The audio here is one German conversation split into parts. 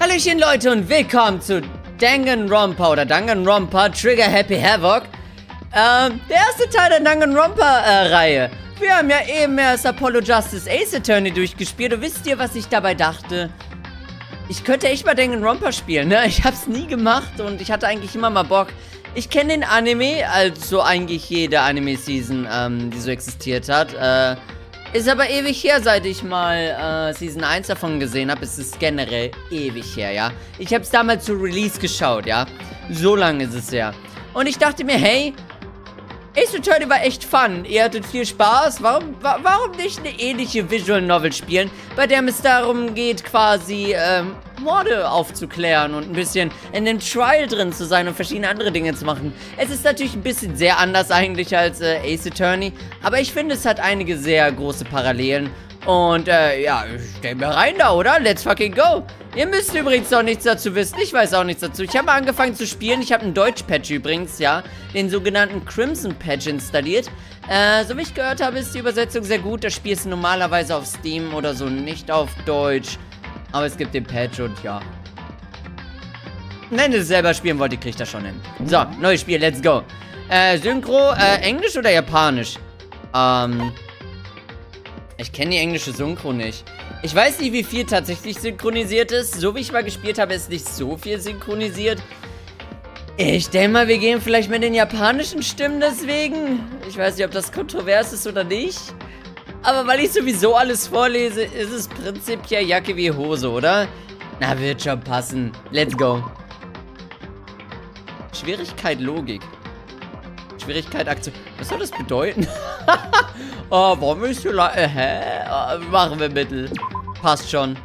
Hallöchen Leute und willkommen zu Danganronpa oder Danganronpa Trigger Happy Havoc. Ähm, der erste Teil der Danganronpa-Reihe. Äh, Wir haben ja eben erst Apollo Justice Ace Attorney durchgespielt und wisst ihr, was ich dabei dachte? Ich könnte echt mal Danganronpa spielen, ne? Ich hab's nie gemacht und ich hatte eigentlich immer mal Bock. Ich kenne den Anime, also eigentlich jede Anime-Season, ähm, die so existiert hat. Äh, ist aber ewig her, seit ich mal äh, Season 1 davon gesehen habe. Es ist generell ewig her, ja. Ich habe es damals zu Release geschaut, ja. So lange ist es her. Und ich dachte mir, hey, Ace Attorney war echt fun. Ihr hattet viel Spaß. Warum, wa warum nicht eine ähnliche Visual Novel spielen, bei der es darum geht, quasi ähm, Morde aufzuklären und ein bisschen in dem Trial drin zu sein und verschiedene andere Dinge zu machen. Es ist natürlich ein bisschen sehr anders eigentlich als äh, Ace Attorney, aber ich finde, es hat einige sehr große Parallelen und äh, ja, stell mir rein da, oder? Let's fucking go. Ihr müsst übrigens auch nichts dazu wissen. Ich weiß auch nichts dazu. Ich habe angefangen zu spielen. Ich habe einen Deutsch-Patch übrigens, ja. Den sogenannten Crimson Patch installiert. Äh, so wie ich gehört habe, ist die Übersetzung sehr gut. Das Spiel ist normalerweise auf Steam oder so nicht auf Deutsch. Aber es gibt den Patch und ja. Wenn ihr es selber spielen wollt, ihr kriegt das schon hin. So, neues Spiel, let's go. Äh, Synchro, äh, Englisch oder Japanisch? Ähm... Ich kenne die englische Synchro nicht. Ich weiß nicht, wie viel tatsächlich synchronisiert ist. So wie ich mal gespielt habe, ist nicht so viel synchronisiert. Ich denke mal, wir gehen vielleicht mit den japanischen Stimmen deswegen. Ich weiß nicht, ob das kontrovers ist oder nicht. Aber weil ich sowieso alles vorlese, ist es prinzipiell Jacke wie Hose, oder? Na, wird schon passen. Let's go. Schwierigkeit Logik. Schwierigkeit Aktion. Was soll das bedeuten? oh, warum ist du äh, hä? Oh, machen wir Mittel. Passt schon.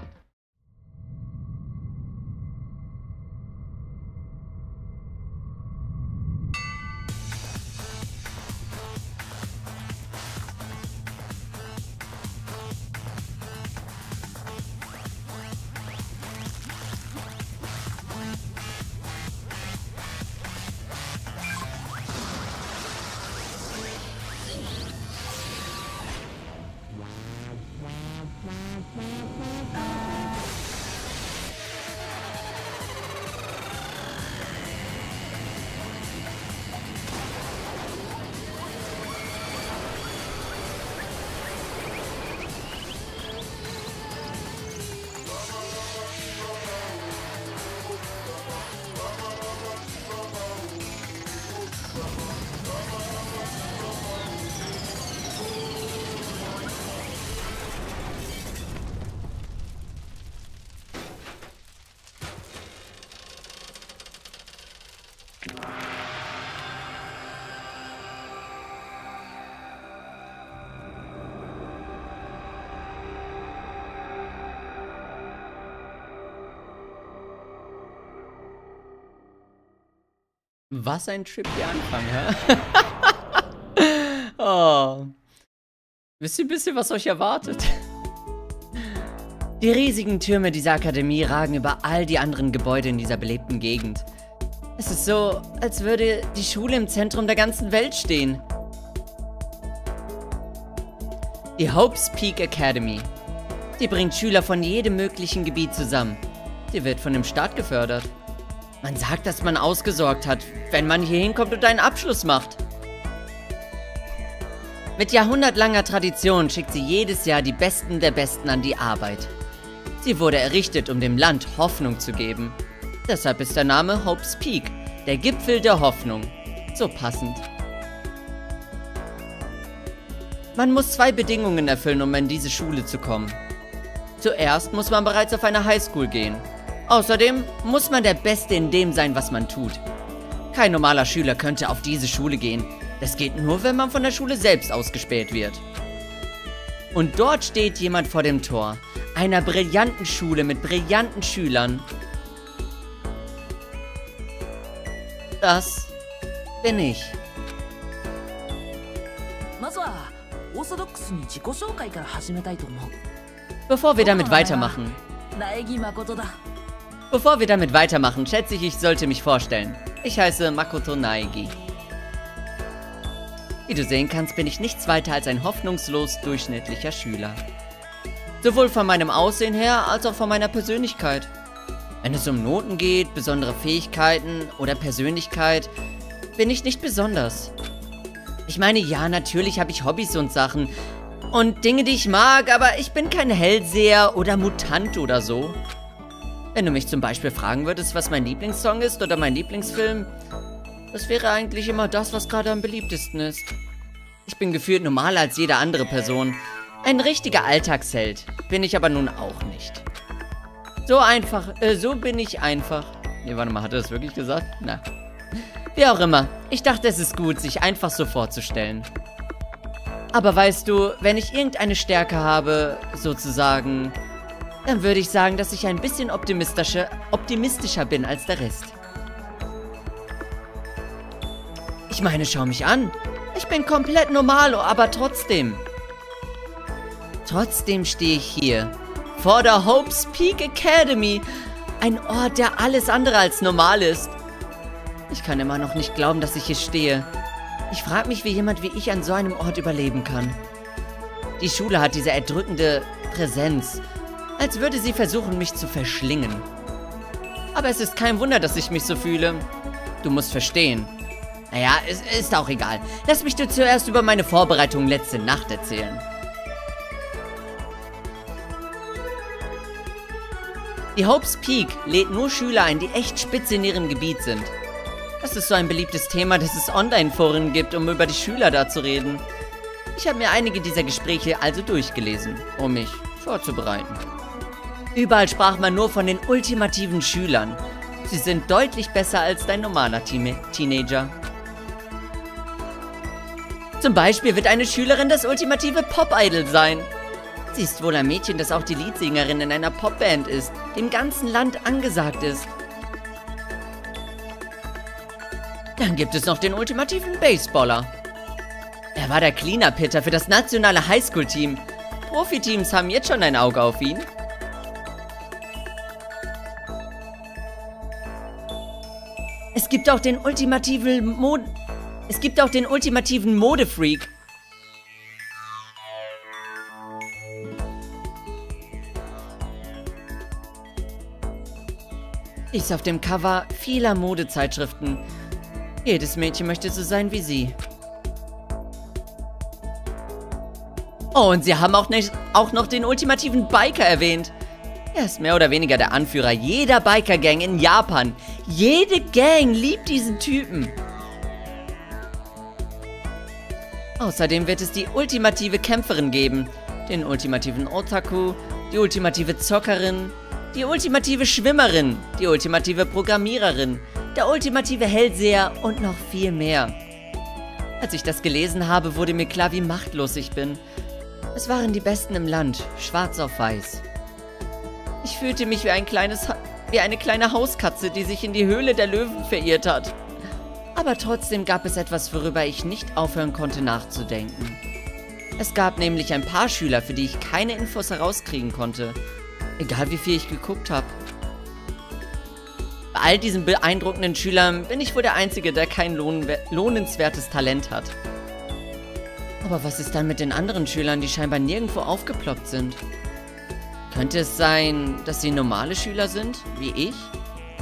Was ein Trip trippy Anfang, hä? oh. Wisst ihr ein bisschen, was euch erwartet? Die riesigen Türme dieser Akademie ragen über all die anderen Gebäude in dieser belebten Gegend. Es ist so, als würde die Schule im Zentrum der ganzen Welt stehen. Die Hopes Peak Academy. Sie bringt Schüler von jedem möglichen Gebiet zusammen. Sie wird von dem Staat gefördert. Man sagt, dass man ausgesorgt hat, wenn man hier hinkommt und einen Abschluss macht. Mit jahrhundertlanger Tradition schickt sie jedes Jahr die Besten der Besten an die Arbeit. Sie wurde errichtet, um dem Land Hoffnung zu geben. Deshalb ist der Name Hope's Peak, der Gipfel der Hoffnung. So passend. Man muss zwei Bedingungen erfüllen, um in diese Schule zu kommen. Zuerst muss man bereits auf eine Highschool gehen. Außerdem muss man der Beste in dem sein, was man tut. Kein normaler Schüler könnte auf diese Schule gehen. Das geht nur, wenn man von der Schule selbst ausgespäht wird. Und dort steht jemand vor dem Tor. Einer brillanten Schule mit brillanten Schülern. Das bin ich. Bevor wir damit weitermachen, Bevor wir damit weitermachen, schätze ich, ich sollte mich vorstellen. Ich heiße Makoto Naegi. Wie du sehen kannst, bin ich nichts weiter als ein hoffnungslos durchschnittlicher Schüler. Sowohl von meinem Aussehen her, als auch von meiner Persönlichkeit. Wenn es um Noten geht, besondere Fähigkeiten oder Persönlichkeit, bin ich nicht besonders. Ich meine, ja, natürlich habe ich Hobbys und Sachen und Dinge, die ich mag, aber ich bin kein Hellseher oder Mutant oder so. Wenn du mich zum Beispiel fragen würdest, was mein Lieblingssong ist oder mein Lieblingsfilm, das wäre eigentlich immer das, was gerade am beliebtesten ist. Ich bin gefühlt normaler als jede andere Person. Ein richtiger Alltagsheld bin ich aber nun auch nicht. So einfach, äh, so bin ich einfach. Nee, warte mal, hat er das wirklich gesagt? Na. Wie auch immer. Ich dachte, es ist gut, sich einfach so vorzustellen. Aber weißt du, wenn ich irgendeine Stärke habe, sozusagen, dann würde ich sagen, dass ich ein bisschen optimistischer, optimistischer bin als der Rest. Ich meine, schau mich an. Ich bin komplett normal, aber trotzdem. Trotzdem stehe ich hier. Vor der Hope's Peak Academy. Ein Ort, der alles andere als normal ist. Ich kann immer noch nicht glauben, dass ich hier stehe. Ich frage mich, wie jemand wie ich an so einem Ort überleben kann. Die Schule hat diese erdrückende Präsenz, als würde sie versuchen, mich zu verschlingen. Aber es ist kein Wunder, dass ich mich so fühle. Du musst verstehen. Naja, es ist auch egal. Lass mich dir zuerst über meine Vorbereitungen letzte Nacht erzählen. Die Hopes Peak lädt nur Schüler ein, die echt spitze in ihrem Gebiet sind. Das ist so ein beliebtes Thema, dass es Online-Foren gibt, um über die Schüler da zu reden. Ich habe mir einige dieser Gespräche also durchgelesen, um mich vorzubereiten. Überall sprach man nur von den ultimativen Schülern. Sie sind deutlich besser als dein normaler Teen Teenager. Zum Beispiel wird eine Schülerin das ultimative Pop-Idol sein. Sie ist wohl ein Mädchen, das auch die Leadsängerin in einer Popband ist, die im ganzen Land angesagt ist. Dann gibt es noch den ultimativen Baseballer. Er war der Cleaner-Pitter für das nationale Highschool-Team. Profiteams haben jetzt schon ein Auge auf ihn. Es gibt auch den ultimativen Mod... Es gibt auch den ultimativen Modefreak. Ist auf dem Cover vieler Modezeitschriften jedes Mädchen möchte so sein wie sie. Oh, und sie haben auch, nicht, auch noch den ultimativen Biker erwähnt. Er ist mehr oder weniger der Anführer jeder Biker-Gang in Japan. Jede Gang liebt diesen Typen. Außerdem wird es die ultimative Kämpferin geben, den ultimativen Otaku, die ultimative Zockerin, die ultimative Schwimmerin, die ultimative Programmiererin, der ultimative Hellseher und noch viel mehr. Als ich das gelesen habe, wurde mir klar, wie machtlos ich bin. Es waren die Besten im Land, schwarz auf weiß. Ich fühlte mich wie, ein kleines wie eine kleine Hauskatze, die sich in die Höhle der Löwen verirrt hat. Aber trotzdem gab es etwas, worüber ich nicht aufhören konnte nachzudenken. Es gab nämlich ein paar Schüler, für die ich keine Infos herauskriegen konnte. Egal wie viel ich geguckt habe. Bei all diesen beeindruckenden Schülern bin ich wohl der Einzige, der kein lohnenswertes Talent hat. Aber was ist dann mit den anderen Schülern, die scheinbar nirgendwo aufgeploppt sind? Könnte es sein, dass sie normale Schüler sind, wie ich?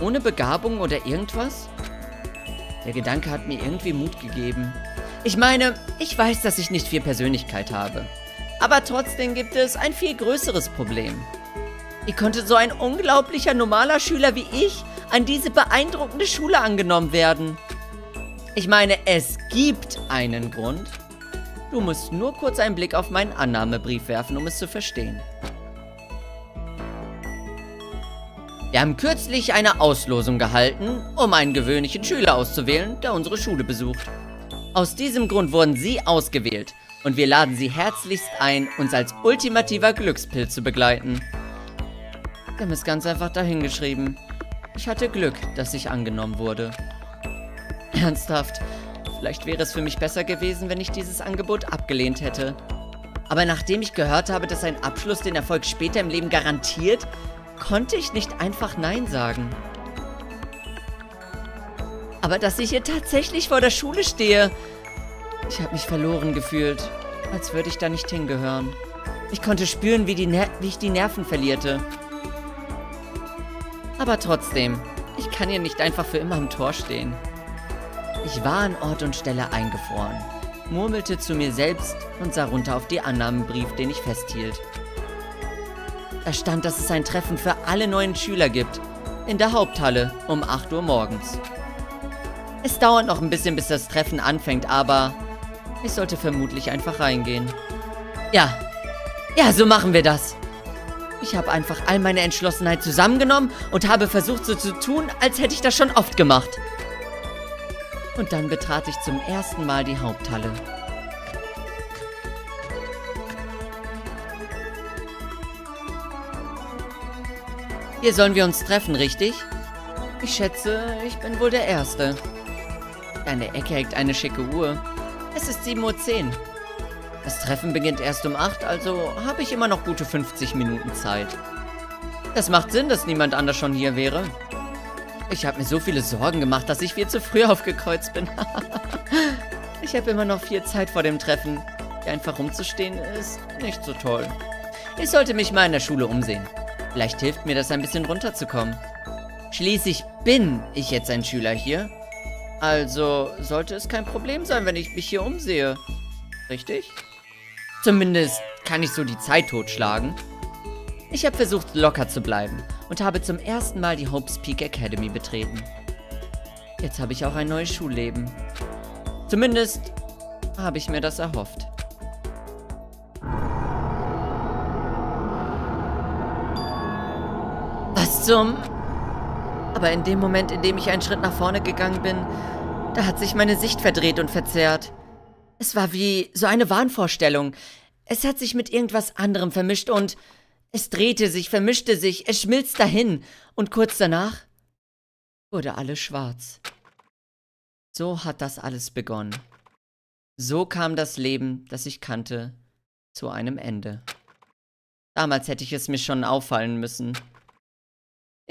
Ohne Begabung oder irgendwas? Der Gedanke hat mir irgendwie Mut gegeben. Ich meine, ich weiß, dass ich nicht viel Persönlichkeit habe. Aber trotzdem gibt es ein viel größeres Problem. Wie konnte so ein unglaublicher normaler Schüler wie ich an diese beeindruckende Schule angenommen werden. Ich meine, es gibt einen Grund. Du musst nur kurz einen Blick auf meinen Annahmebrief werfen, um es zu verstehen. Wir haben kürzlich eine Auslosung gehalten, um einen gewöhnlichen Schüler auszuwählen, der unsere Schule besucht. Aus diesem Grund wurden Sie ausgewählt und wir laden Sie herzlichst ein, uns als ultimativer Glückspilz zu begleiten. Haben es ganz einfach dahingeschrieben. Ich hatte Glück, dass ich angenommen wurde. Ernsthaft, vielleicht wäre es für mich besser gewesen, wenn ich dieses Angebot abgelehnt hätte. Aber nachdem ich gehört habe, dass ein Abschluss den Erfolg später im Leben garantiert, konnte ich nicht einfach Nein sagen. Aber dass ich hier tatsächlich vor der Schule stehe, ich habe mich verloren gefühlt, als würde ich da nicht hingehören. Ich konnte spüren, wie, wie ich die Nerven verlierte. Aber trotzdem, ich kann hier nicht einfach für immer am Tor stehen. Ich war an Ort und Stelle eingefroren, murmelte zu mir selbst und sah runter auf die Annahmenbrief, den ich festhielt. Da stand, dass es ein Treffen für alle neuen Schüler gibt. In der Haupthalle um 8 Uhr morgens. Es dauert noch ein bisschen, bis das Treffen anfängt, aber ich sollte vermutlich einfach reingehen. Ja, ja, so machen wir das. Ich habe einfach all meine Entschlossenheit zusammengenommen und habe versucht so zu tun, als hätte ich das schon oft gemacht. Und dann betrat ich zum ersten Mal die Haupthalle. Hier sollen wir uns treffen, richtig? Ich schätze, ich bin wohl der Erste. Der Ecke hängt eine schicke Uhr. Es ist 7.10 Uhr. Das Treffen beginnt erst um 8, also habe ich immer noch gute 50 Minuten Zeit. Das macht Sinn, dass niemand anders schon hier wäre. Ich habe mir so viele Sorgen gemacht, dass ich viel zu früh aufgekreuzt bin. ich habe immer noch viel Zeit vor dem Treffen. Einfach rumzustehen ist nicht so toll. Ich sollte mich mal in der Schule umsehen. Vielleicht hilft mir das ein bisschen runterzukommen. Schließlich bin ich jetzt ein Schüler hier. Also sollte es kein Problem sein, wenn ich mich hier umsehe. Richtig? Zumindest kann ich so die Zeit totschlagen. Ich habe versucht, locker zu bleiben und habe zum ersten Mal die Hope's Peak Academy betreten. Jetzt habe ich auch ein neues Schulleben. Zumindest habe ich mir das erhofft. Zum... Aber in dem Moment, in dem ich einen Schritt nach vorne gegangen bin, da hat sich meine Sicht verdreht und verzerrt. Es war wie so eine Wahnvorstellung. Es hat sich mit irgendwas anderem vermischt und es drehte sich, vermischte sich, es schmilzt dahin und kurz danach wurde alles schwarz. So hat das alles begonnen. So kam das Leben, das ich kannte, zu einem Ende. Damals hätte ich es mir schon auffallen müssen.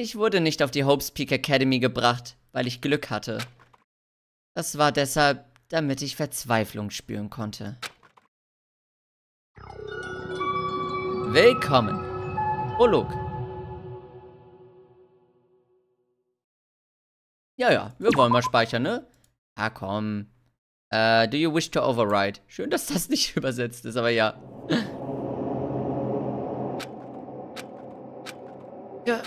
Ich wurde nicht auf die Hope's Peak Academy gebracht, weil ich Glück hatte. Das war deshalb damit ich Verzweiflung spüren konnte. Willkommen. Prolog. Ja, ja, wir wollen mal speichern, ne? Ah, komm. Uh, do you wish to override? Schön, dass das nicht übersetzt ist, aber ja. ja.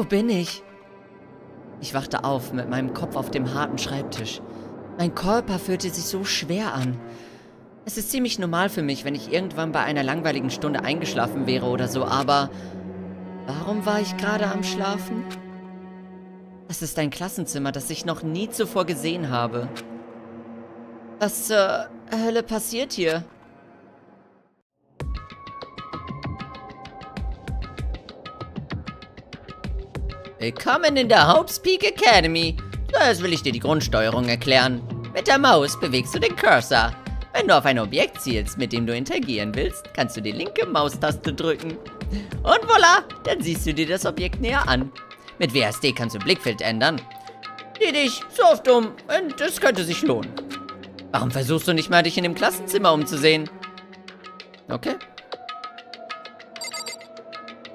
Wo bin ich? Ich wachte auf mit meinem Kopf auf dem harten Schreibtisch. Mein Körper fühlte sich so schwer an. Es ist ziemlich normal für mich, wenn ich irgendwann bei einer langweiligen Stunde eingeschlafen wäre oder so, aber warum war ich gerade am Schlafen? Das ist ein Klassenzimmer, das ich noch nie zuvor gesehen habe. Was zur Hölle passiert hier? Willkommen in der Hope's Peak Academy. Zuerst will ich dir die Grundsteuerung erklären. Mit der Maus bewegst du den Cursor. Wenn du auf ein Objekt zielst, mit dem du interagieren willst, kannst du die linke Maustaste drücken. Und voilà, dann siehst du dir das Objekt näher an. Mit WSD kannst du Blickfeld ändern. Dreh dich so oft um und das könnte sich lohnen. Warum versuchst du nicht mal, dich in dem Klassenzimmer umzusehen? Okay.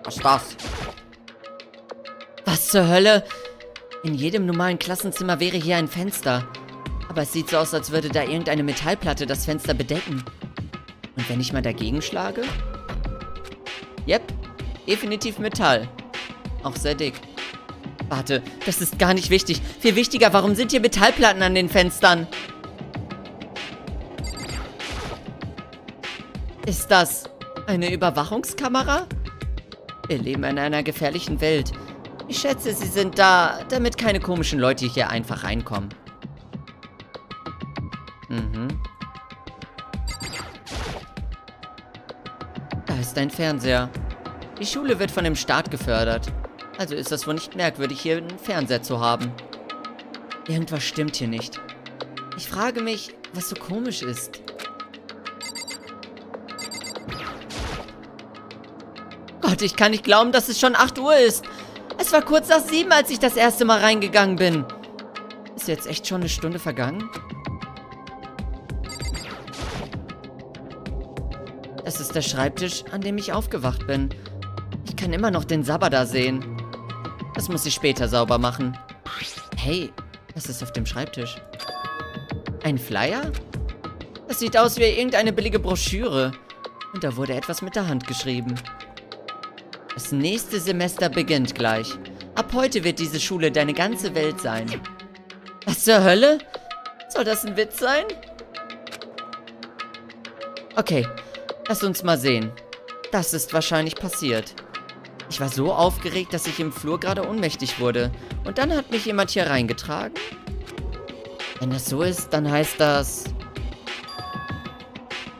Was das? Was zur Hölle? In jedem normalen Klassenzimmer wäre hier ein Fenster. Aber es sieht so aus, als würde da irgendeine Metallplatte das Fenster bedecken. Und wenn ich mal dagegen schlage? Yep, definitiv Metall. Auch sehr dick. Warte, das ist gar nicht wichtig. Viel wichtiger, warum sind hier Metallplatten an den Fenstern? Ist das eine Überwachungskamera? Wir leben in einer gefährlichen Welt. Ich schätze, sie sind da, damit keine komischen Leute hier einfach reinkommen. Mhm. Da ist ein Fernseher. Die Schule wird von dem Staat gefördert. Also ist das wohl nicht merkwürdig, hier einen Fernseher zu haben. Irgendwas stimmt hier nicht. Ich frage mich, was so komisch ist. Gott, ich kann nicht glauben, dass es schon 8 Uhr ist. Es war kurz nach sieben, als ich das erste Mal reingegangen bin. Ist jetzt echt schon eine Stunde vergangen? Das ist der Schreibtisch, an dem ich aufgewacht bin. Ich kann immer noch den Sabada sehen. Das muss ich später sauber machen. Hey, was ist auf dem Schreibtisch? Ein Flyer? Das sieht aus wie irgendeine billige Broschüre. Und da wurde etwas mit der Hand geschrieben. Das nächste Semester beginnt gleich. Ab heute wird diese Schule deine ganze Welt sein. Was zur Hölle? Soll das ein Witz sein? Okay, lass uns mal sehen. Das ist wahrscheinlich passiert. Ich war so aufgeregt, dass ich im Flur gerade ohnmächtig wurde. Und dann hat mich jemand hier reingetragen? Wenn das so ist, dann heißt das...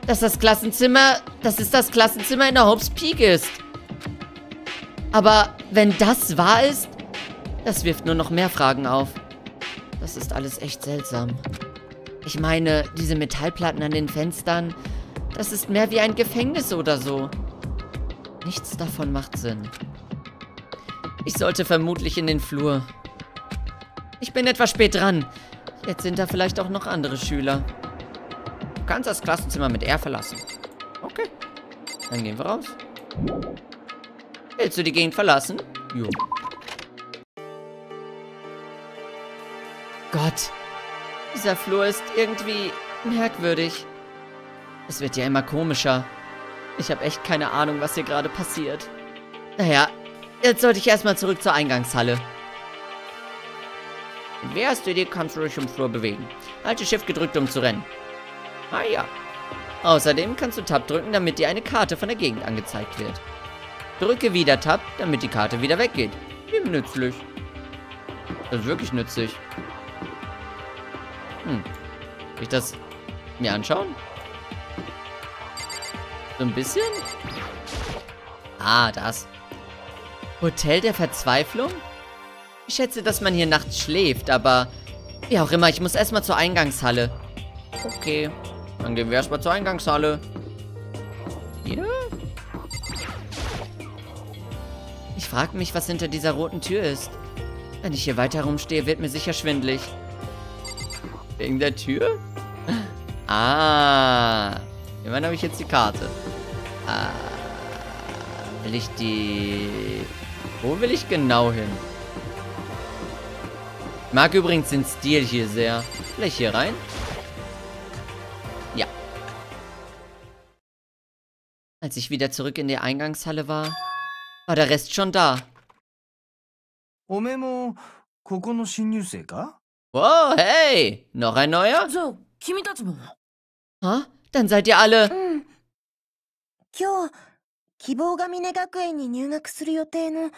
Dass das Klassenzimmer... Das ist das Klassenzimmer in der Hope's Peak ist. Aber wenn das wahr ist, das wirft nur noch mehr Fragen auf. Das ist alles echt seltsam. Ich meine, diese Metallplatten an den Fenstern, das ist mehr wie ein Gefängnis oder so. Nichts davon macht Sinn. Ich sollte vermutlich in den Flur. Ich bin etwas spät dran. Jetzt sind da vielleicht auch noch andere Schüler. Du kannst das Klassenzimmer mit R verlassen. Okay. Dann gehen wir raus. Willst du die Gegend verlassen? Jo. Gott. Dieser Flur ist irgendwie merkwürdig. Es wird ja immer komischer. Ich habe echt keine Ahnung, was hier gerade passiert. Naja, jetzt sollte ich erstmal zurück zur Eingangshalle. Wärst du dir, kannst du dich im Flur bewegen. Halte Shift gedrückt, um zu rennen. Ah ja. Außerdem kannst du Tab drücken, damit dir eine Karte von der Gegend angezeigt wird. Drücke wieder Tab, damit die Karte wieder weggeht. Wie nützlich. Das ist wirklich nützlich. Hm. Will ich das mir anschauen? So ein bisschen? Ah, das. Hotel der Verzweiflung? Ich schätze, dass man hier nachts schläft, aber... Wie auch immer, ich muss erstmal zur Eingangshalle. Okay. Dann gehen wir erstmal zur Eingangshalle. Ich frage mich, was hinter dieser roten Tür ist. Wenn ich hier weiter rumstehe, wird mir sicher schwindlig. Wegen der Tür? Ah. Immerhin habe ich jetzt die Karte. Ah. Will ich die... Wo will ich genau hin? Ich mag übrigens den Stil hier sehr. Vielleicht hier rein? Ja. Als ich wieder zurück in der Eingangshalle war, war der Rest schon da. おめえもここの新入生か Wow, hey! Noch ein neuer? じゃあ君たちも Ha? Dann seid ihr alle... うん。今日、希望が峰学園に入学する予定の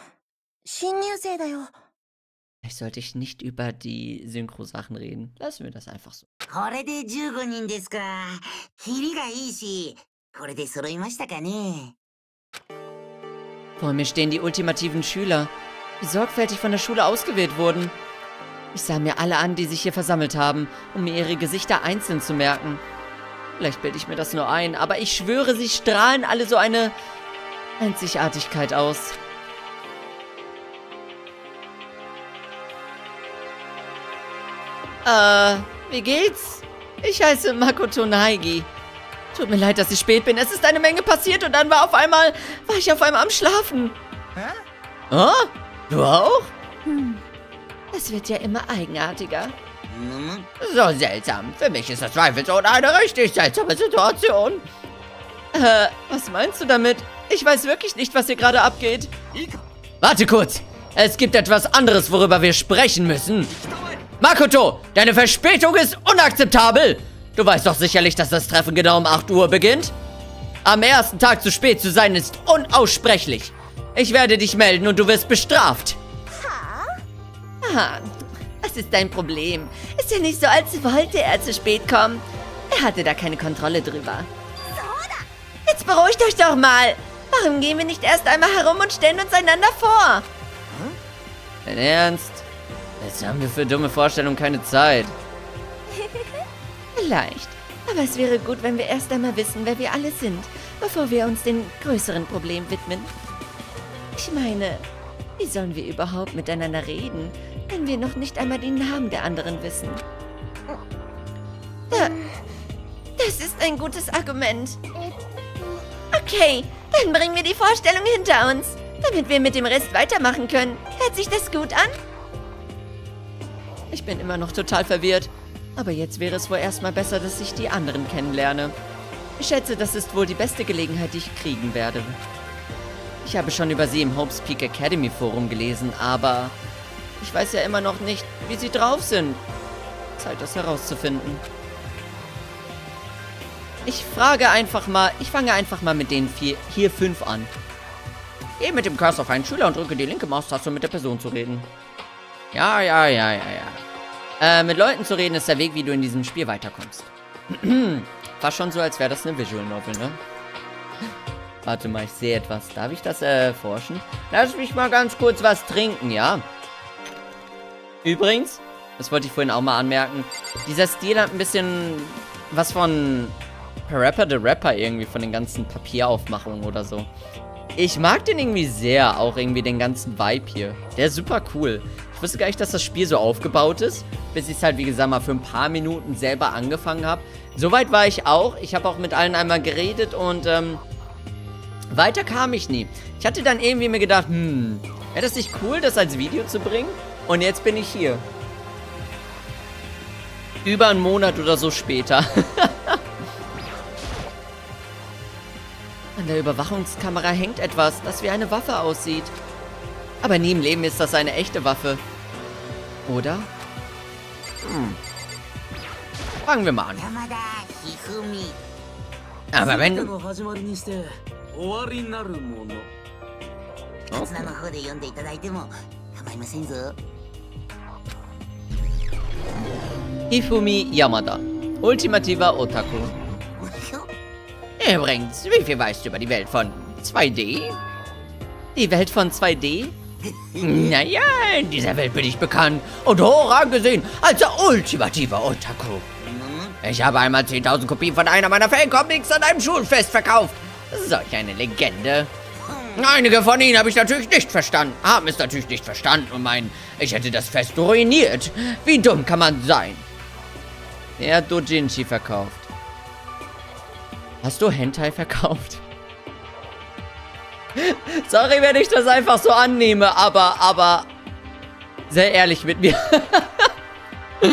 新入生だよ。 Vielleicht sollte ich nicht über die Synchro-Sachen reden. Lassen wir das einfach so. これで15人ですかキリがいいしこれで揃いましたかね Vor mir stehen die ultimativen Schüler, die sorgfältig von der Schule ausgewählt wurden. Ich sah mir alle an, die sich hier versammelt haben, um mir ihre Gesichter einzeln zu merken. Vielleicht bilde ich mir das nur ein, aber ich schwöre, sie strahlen alle so eine Einzigartigkeit aus. Äh, wie geht's? Ich heiße Makoto Naigi. Tut mir leid, dass ich spät bin. Es ist eine Menge passiert und dann war auf einmal, war ich auf einmal am Schlafen. Hä? Oh, du auch? Hm. Es wird ja immer eigenartiger. So seltsam. Für mich ist das zweifelsohne eine richtig seltsame Situation. Äh, was meinst du damit? Ich weiß wirklich nicht, was hier gerade abgeht. Warte kurz. Es gibt etwas anderes, worüber wir sprechen müssen. Makoto, deine Verspätung ist unakzeptabel. Du weißt doch sicherlich, dass das Treffen genau um 8 Uhr beginnt. Am ersten Tag zu spät zu sein ist unaussprechlich. Ich werde dich melden und du wirst bestraft. Aha, was ist dein Problem? Ist ja nicht so, als wollte er zu spät kommen. Er hatte da keine Kontrolle drüber. Jetzt beruhigt euch doch mal. Warum gehen wir nicht erst einmal herum und stellen uns einander vor? Dein Ernst? Jetzt haben wir für dumme Vorstellungen keine Zeit. Vielleicht. Aber es wäre gut, wenn wir erst einmal wissen, wer wir alle sind, bevor wir uns den größeren Problem widmen. Ich meine, wie sollen wir überhaupt miteinander reden, wenn wir noch nicht einmal die Namen der anderen wissen? Da, das ist ein gutes Argument. Okay, dann bringen wir die Vorstellung hinter uns, damit wir mit dem Rest weitermachen können. Hört sich das gut an? Ich bin immer noch total verwirrt. Aber jetzt wäre es wohl erstmal besser, dass ich die anderen kennenlerne. Ich schätze, das ist wohl die beste Gelegenheit, die ich kriegen werde. Ich habe schon über sie im Hope's Peak Academy Forum gelesen, aber ich weiß ja immer noch nicht, wie sie drauf sind. Zeit, das herauszufinden. Ich frage einfach mal, ich fange einfach mal mit den vier, hier fünf an. Gehe mit dem Cursor auf einen Schüler und drücke die linke Maustaste, um mit der Person zu reden. Ja, ja, ja, ja, ja. Äh, mit Leuten zu reden ist der Weg, wie du in diesem Spiel weiterkommst. War schon so, als wäre das eine Visual Novel, ne? Warte mal, ich sehe etwas. Darf ich das erforschen? Äh, Lass mich mal ganz kurz was trinken, ja? Übrigens, das wollte ich vorhin auch mal anmerken, dieser Stil hat ein bisschen was von Rapper the Rapper irgendwie, von den ganzen Papieraufmachungen oder so. Ich mag den irgendwie sehr, auch irgendwie den ganzen Vibe hier. Der ist super cool. Ich wusste gar nicht, dass das Spiel so aufgebaut ist, bis ich es halt, wie gesagt, mal für ein paar Minuten selber angefangen habe. Soweit war ich auch. Ich habe auch mit allen einmal geredet und, ähm, weiter kam ich nie. Ich hatte dann irgendwie mir gedacht, hm, wäre das nicht cool, das als Video zu bringen? Und jetzt bin ich hier. Über einen Monat oder so später. An der Überwachungskamera hängt etwas, das wie eine Waffe aussieht. Aber nie im Leben ist das eine echte Waffe. Oder? Hm. Fangen wir mal an. Aber wenn... Okay. Hifumi Yamada, ultimativer Otaku. Übrigens, wie viel weißt du über die Welt von 2D? Die Welt von 2D? Naja, in dieser Welt bin ich bekannt und hoch angesehen als der ultimative Otaku. Ich habe einmal 10.000 Kopien von einer meiner Fan-Comics an einem Schulfest verkauft. Solch eine Legende. Einige von ihnen habe ich natürlich nicht verstanden, haben es natürlich nicht verstanden und meinen, ich hätte das Fest ruiniert. Wie dumm kann man sein? Er hat Dojinshi verkauft. Hast du Hentai verkauft? Sorry, wenn ich das einfach so annehme, aber, aber... Sehr ehrlich mit mir.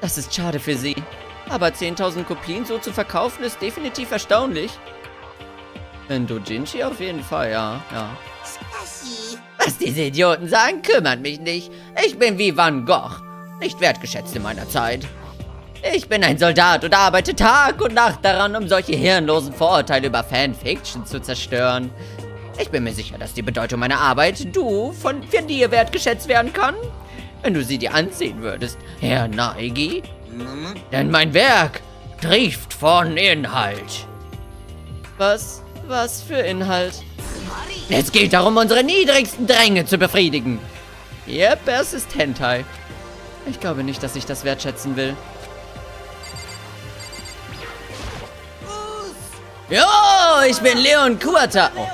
das ist schade für sie. Aber 10.000 Kopien so zu verkaufen ist definitiv erstaunlich. Wenn du Jinchi auf jeden Fall, ja, ja. Was diese Idioten sagen, kümmert mich nicht. Ich bin wie Van Gogh. Nicht wertgeschätzt in meiner Zeit. Ich bin ein Soldat und arbeite Tag und Nacht daran, um solche hirnlosen Vorurteile über Fanfiction zu zerstören. Ich bin mir sicher, dass die Bedeutung meiner Arbeit du von, von dir wertgeschätzt werden kann. Wenn du sie dir ansehen würdest, Herr Naigi. Denn mein Werk trieft von Inhalt. Was? Was für Inhalt? Es geht darum, unsere niedrigsten Dränge zu befriedigen. Yep, es ist Hentai. Ich glaube nicht, dass ich das wertschätzen will. Jo, ich bin Leon Kuata. Oh.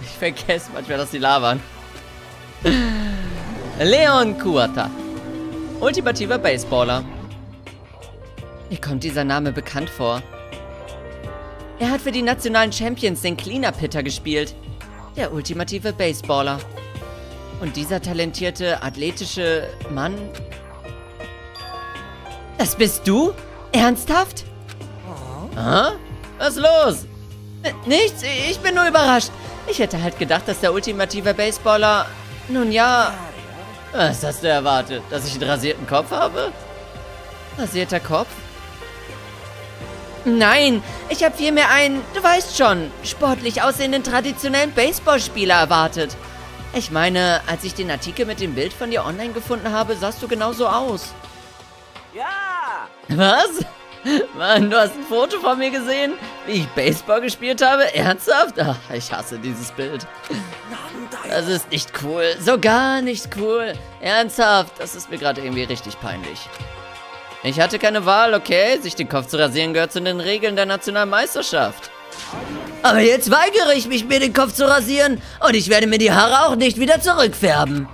Ich vergesse manchmal, dass die labern. Leon Kuata. Ultimativer Baseballer. Mir kommt dieser Name bekannt vor. Er hat für die nationalen Champions den Cleaner Pitter gespielt. Der ultimative Baseballer. Und dieser talentierte, athletische Mann... Das bist du? Ernsthaft? Aha. Was ist los? N nichts, ich bin nur überrascht. Ich hätte halt gedacht, dass der ultimative Baseballer... Nun ja... Was hast du erwartet? Dass ich einen rasierten Kopf habe? Rasierter Kopf? Nein, ich habe vielmehr einen, du weißt schon, sportlich aussehenden traditionellen Baseballspieler erwartet. Ich meine, als ich den Artikel mit dem Bild von dir online gefunden habe, sahst du genauso aus. やあ Was? Mann, du hast ein Foto von mir gesehen, wie ich Baseball gespielt habe? Ernsthaft? Ach, ich hasse dieses Bild. Das ist nicht cool. So gar nicht cool. Ernsthaft, das ist mir gerade irgendwie richtig peinlich. Ich hatte keine Wahl, okay? Sich den Kopf zu rasieren gehört zu den Regeln der nationalen Meisterschaft. Aber jetzt weigere ich mich, mir den Kopf zu rasieren und ich werde mir die Haare auch nicht wieder zurückfärben.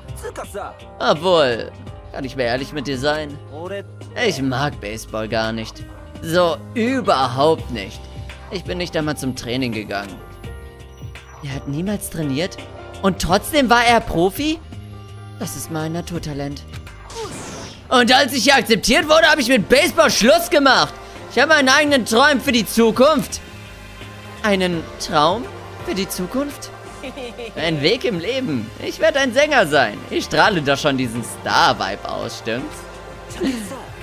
Obwohl, kann ich mir ehrlich mit dir sein? Ich mag Baseball gar nicht. So überhaupt nicht. Ich bin nicht einmal zum Training gegangen. Er hat niemals trainiert? Und trotzdem war er Profi? Das ist mein Naturtalent. Und als ich hier akzeptiert wurde, habe ich mit Baseball Schluss gemacht. Ich habe einen eigenen Traum für die Zukunft. Einen Traum für die Zukunft? Ein Weg im Leben. Ich werde ein Sänger sein. Ich strahle doch schon diesen Star-Vibe aus, stimmt's?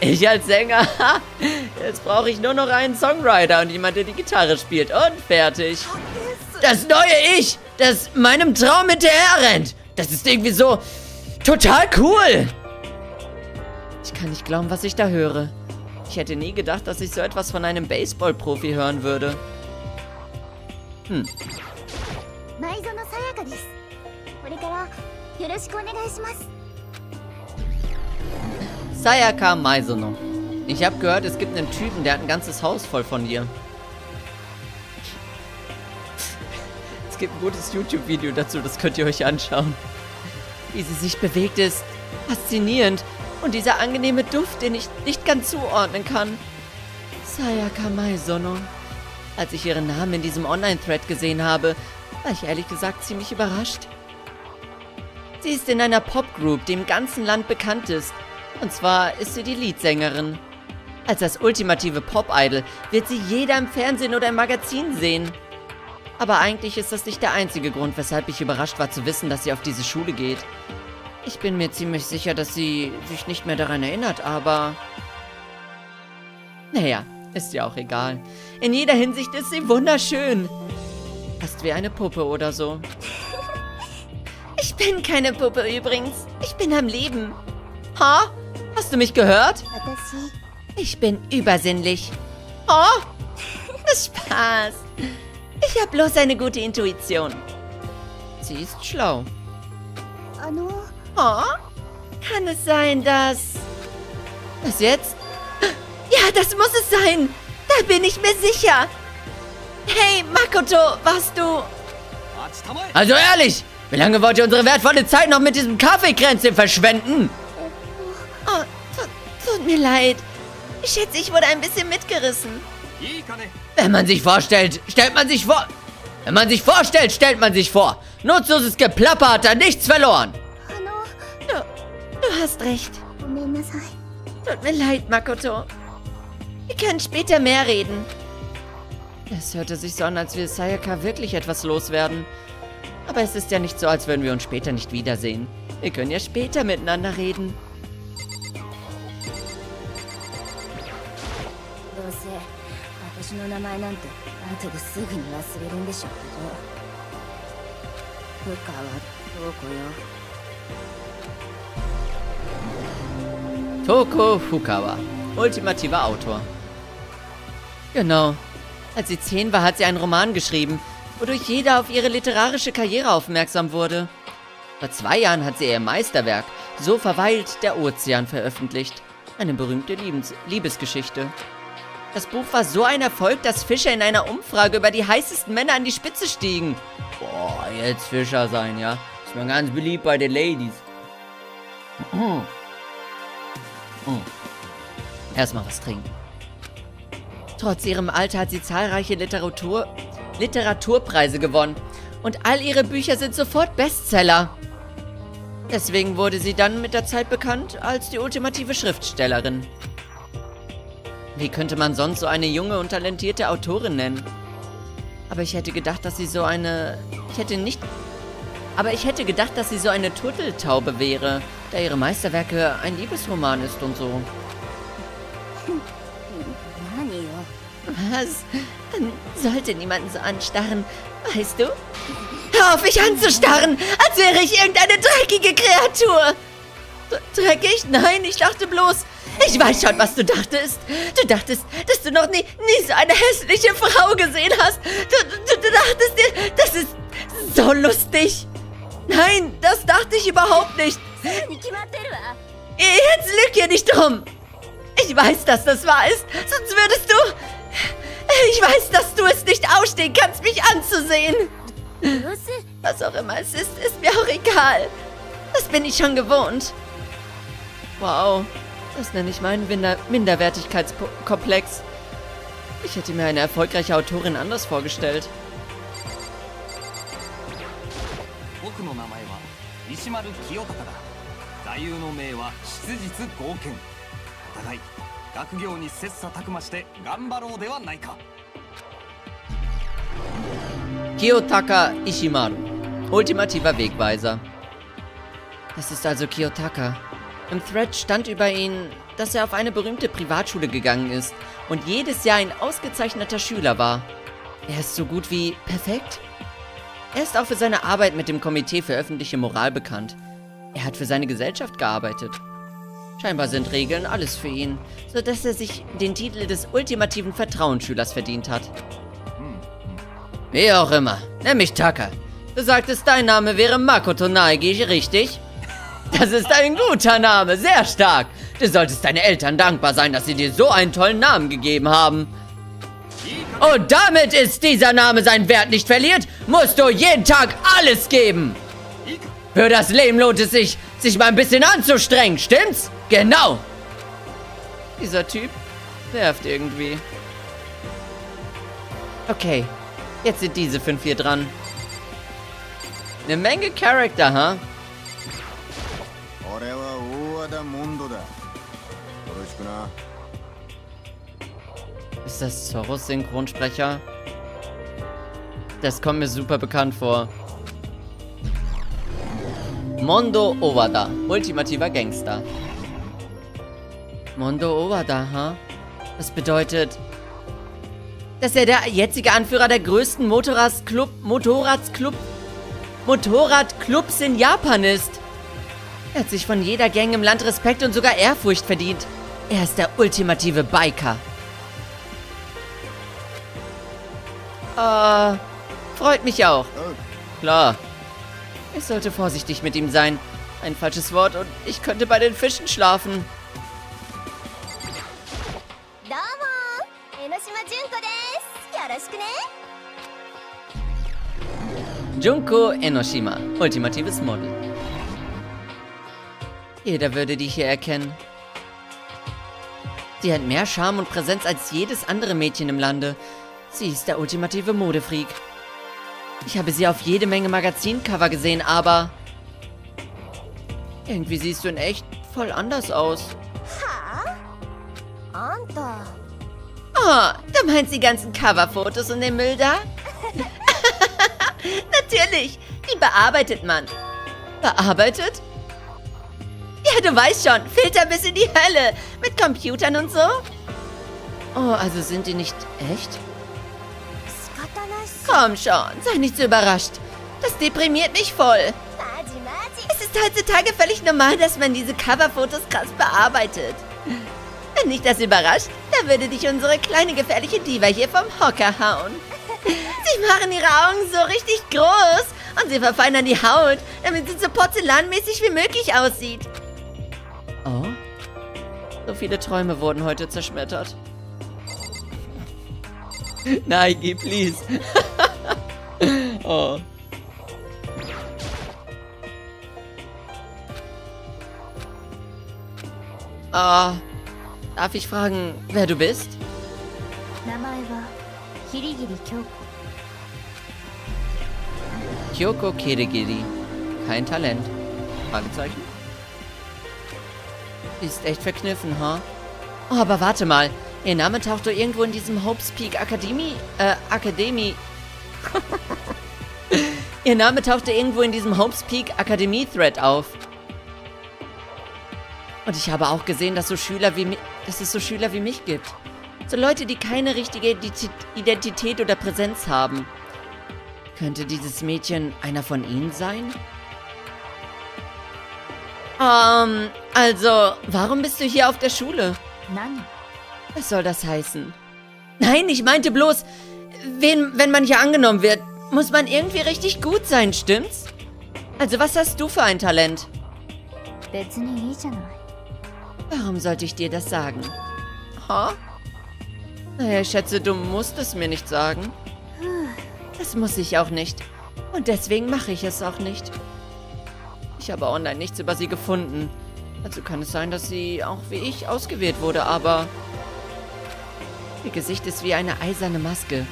Ich als Sänger? Jetzt brauche ich nur noch einen Songwriter und jemand, der die Gitarre spielt. Und fertig. Das neue Ich, das meinem Traum hinterher rennt. Das ist irgendwie so total cool. Ich kann nicht glauben, was ich da höre. Ich hätte nie gedacht, dass ich so etwas von einem Baseball-Profi hören würde. Hm. Sayaka Maisono. Ich habe gehört, es gibt einen Typen, der hat ein ganzes Haus voll von dir. Es gibt ein gutes YouTube-Video dazu, das könnt ihr euch anschauen. Wie sie sich bewegt ist, faszinierend. Und dieser angenehme Duft, den ich nicht ganz zuordnen kann. Sayaka Maisono. Als ich ihren Namen in diesem Online-Thread gesehen habe, war ich ehrlich gesagt ziemlich überrascht. Sie ist in einer Popgroup, die im ganzen Land bekannt ist. Und zwar ist sie die Leadsängerin. Als das ultimative Pop-Idol wird sie jeder im Fernsehen oder im Magazin sehen. Aber eigentlich ist das nicht der einzige Grund, weshalb ich überrascht war zu wissen, dass sie auf diese Schule geht. Ich bin mir ziemlich sicher, dass sie sich nicht mehr daran erinnert, aber... Naja, ist ja auch egal. In jeder Hinsicht ist sie wunderschön. Fast wie eine Puppe oder so. Ich bin keine Puppe übrigens. Ich bin am Leben. Ha? Hast du mich gehört? Ich bin übersinnlich. Oh, Spaß. Ich habe bloß eine gute Intuition. Sie ist schlau. Oh, kann es sein, dass... Was jetzt? Ja, das muss es sein. Da bin ich mir sicher. Hey, Makoto, warst du... Also ehrlich, wie lange wollt ihr unsere wertvolle Zeit noch mit diesem Kaffeekränzchen verschwenden? Oh, tut, tut mir leid. Ich schätze, ich wurde ein bisschen mitgerissen. Wenn man sich vorstellt, stellt man sich vor... Wenn man sich vorstellt, stellt man sich vor. Nutzloses Geplapper hat da nichts verloren. Du, du hast recht. Tut mir leid, Makoto. Wir können später mehr reden. Es hörte sich so an, als will Sayaka wirklich etwas loswerden. Aber es ist ja nicht so, als würden wir uns später nicht wiedersehen. Wir können ja später miteinander reden. うせ私の名前なんて後ですぐに忘れるんでしょうけど部下はどこよ Toko Fukawa, ultimativer Autor. Genau. Als sie zehn war, hat sie einen Roman geschrieben, wodurch jeder auf ihre literarische Karriere aufmerksam wurde. Vor zwei Jahren hat sie ihr Meisterwerk So verweilt der Ozean veröffentlicht. Eine berühmte Liebens Liebesgeschichte. Das Buch war so ein Erfolg, dass Fischer in einer Umfrage über die heißesten Männer an die Spitze stiegen. Boah, jetzt Fischer sein, ja? Ist mir ganz beliebt bei den Ladies. Erstmal was trinken. Trotz ihrem Alter hat sie zahlreiche Literatur Literaturpreise gewonnen. Und all ihre Bücher sind sofort Bestseller. Deswegen wurde sie dann mit der Zeit bekannt als die ultimative Schriftstellerin. Wie könnte man sonst so eine junge und talentierte Autorin nennen? Aber ich hätte gedacht, dass sie so eine... Ich hätte nicht... Aber ich hätte gedacht, dass sie so eine Turteltaube wäre, da ihre Meisterwerke ein Liebesroman ist und so. Was? Man sollte niemanden so anstarren, weißt du? Hör auf, mich anzustarren, als wäre ich irgendeine dreckige Kreatur. D dreckig? Nein, ich dachte bloß... Ich weiß schon, was du dachtest. Du dachtest, dass du noch nie, nie so eine hässliche Frau gesehen hast. Du, du, du dachtest dir, das ist so lustig. Nein, das dachte ich überhaupt nicht. Jetzt lüg hier nicht drum. Ich weiß, dass das wahr ist. Sonst würdest du... Ich weiß, dass du es nicht ausstehen kannst, mich anzusehen. Was auch immer es ist, ist mir auch egal. Das bin ich schon gewohnt. Wow. Das nenne ich meinen Minder Minderwertigkeitskomplex. Ich hätte mir eine erfolgreiche Autorin anders vorgestellt. Kiyotaka Ishimaru, ultimativer Wegweiser. Das ist also Kiyotaka. Im Thread stand über ihn, dass er auf eine berühmte Privatschule gegangen ist und jedes Jahr ein ausgezeichneter Schüler war. Er ist so gut wie perfekt. Er ist auch für seine Arbeit mit dem Komitee für öffentliche Moral bekannt. Er hat für seine Gesellschaft gearbeitet. Scheinbar sind Regeln alles für ihn, sodass er sich den Titel des ultimativen Vertrauensschülers verdient hat. Wie auch immer, mich Taka. Du sagtest, dein Name wäre Makoto Naegi, richtig? Das ist ein guter Name, sehr stark. Du solltest deinen Eltern dankbar sein, dass sie dir so einen tollen Namen gegeben haben. Und damit ist dieser Name seinen Wert nicht verliert, musst du jeden Tag alles geben. Für das Leben lohnt es sich, sich mal ein bisschen anzustrengen, stimmt's? Genau. Dieser Typ nervt irgendwie. Okay, jetzt sind diese fünf hier dran. Eine Menge Charakter, ha? 俺は大和田モンドだよろしくな Ist das Zorros Synchronsprecher? Das kommt mir super bekannt vor. Mondo Owada, ultimativer Gangster. Mondo Owada, ha? Das bedeutet, dass er der jetzige Anführer der größten Motorradsclub, Motorradsclub, Motorradclubs in Japan ist. Er hat sich von jeder Gang im Land Respekt und sogar Ehrfurcht verdient. Er ist der ultimative Biker. Äh, freut mich auch. Oh. Klar. Ich sollte vorsichtig mit ihm sein. Ein falsches Wort und ich könnte bei den Fischen schlafen. Junko Enoshima, ultimatives Model. Jeder würde dich hier erkennen. Sie hat mehr Charme und Präsenz als jedes andere Mädchen im Lande. Sie ist der ultimative Modefreak. Ich habe sie auf jede Menge Magazincover gesehen, aber... Irgendwie siehst du in echt voll anders aus. Oh, du meinst die ganzen Coverfotos und den Müll da? Natürlich, die bearbeitet man. Bearbeitet? du weißt schon, Filter bis in die Hölle. Mit Computern und so. Oh, also sind die nicht echt? Komm schon, sei nicht so überrascht. Das deprimiert mich voll. Es ist heutzutage völlig normal, dass man diese Coverfotos krass bearbeitet. Wenn dich das überrascht, dann würde dich unsere kleine gefährliche Diva hier vom Hocker hauen. Sie machen ihre Augen so richtig groß und sie verfeinern die Haut, damit sie so porzellanmäßig wie möglich aussieht viele Träume wurden heute zerschmettert. Nike, please. oh. Oh. darf ich fragen, wer du bist? Kyoko Kirigiri. Kein Talent. Fragezeichen. Ist echt verkniffen, ha? Oh, aber warte mal. Ihr Name taucht doch irgendwo in diesem Hopes Peak Akademie, äh, Akademie. Ihr Name tauchte irgendwo in diesem Hopes Peak Akademie Thread auf. Und ich habe auch gesehen, dass, so Schüler wie dass es so Schüler wie mich gibt. So Leute, die keine richtige Identi- Identität oder Präsenz haben. Könnte dieses Mädchen einer von ihnen sein? Ähm, also, warum bist du hier auf der Schule? Nein. Was soll das heißen? Nein, ich meinte bloß, wen, wenn man hier angenommen wird, muss man irgendwie richtig gut sein, stimmt's? Also, was hast du für ein Talent? Warum sollte ich dir das sagen? Ha? Naja, ich schätze, du musst es mir nicht sagen. Das muss ich auch nicht. Und deswegen mache ich es auch nicht. Ich habe online nichts über sie gefunden. Also kann es sein, dass sie auch wie ich ausgewählt wurde, aber... Ihr Gesicht ist wie eine eiserne Maske.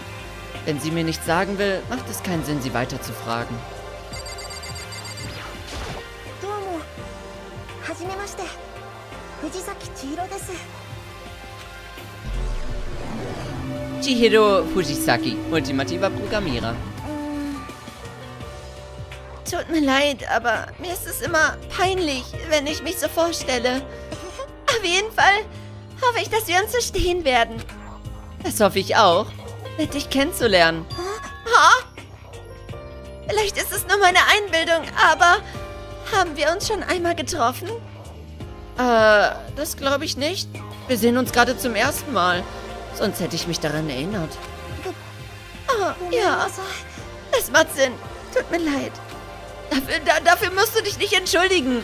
Wenn sie mir nichts sagen will, macht es keinen Sinn, sie weiter zu fragen. Chihiro Fujisaki, ultimativer Programmierer. Tut mir leid, aber mir ist es immer peinlich, wenn ich mich so vorstelle. Auf jeden Fall hoffe ich, dass wir uns verstehen werden. Das hoffe ich auch. Nett, dich kennenzulernen. Ha? Vielleicht ist es nur meine Einbildung, aber haben wir uns schon einmal getroffen? Äh, das glaube ich nicht. Wir sehen uns gerade zum ersten Mal. Sonst hätte ich mich daran erinnert. Oh, ja. Das macht Sinn. Tut mir leid. Dafür, da, dafür musst du dich nicht entschuldigen.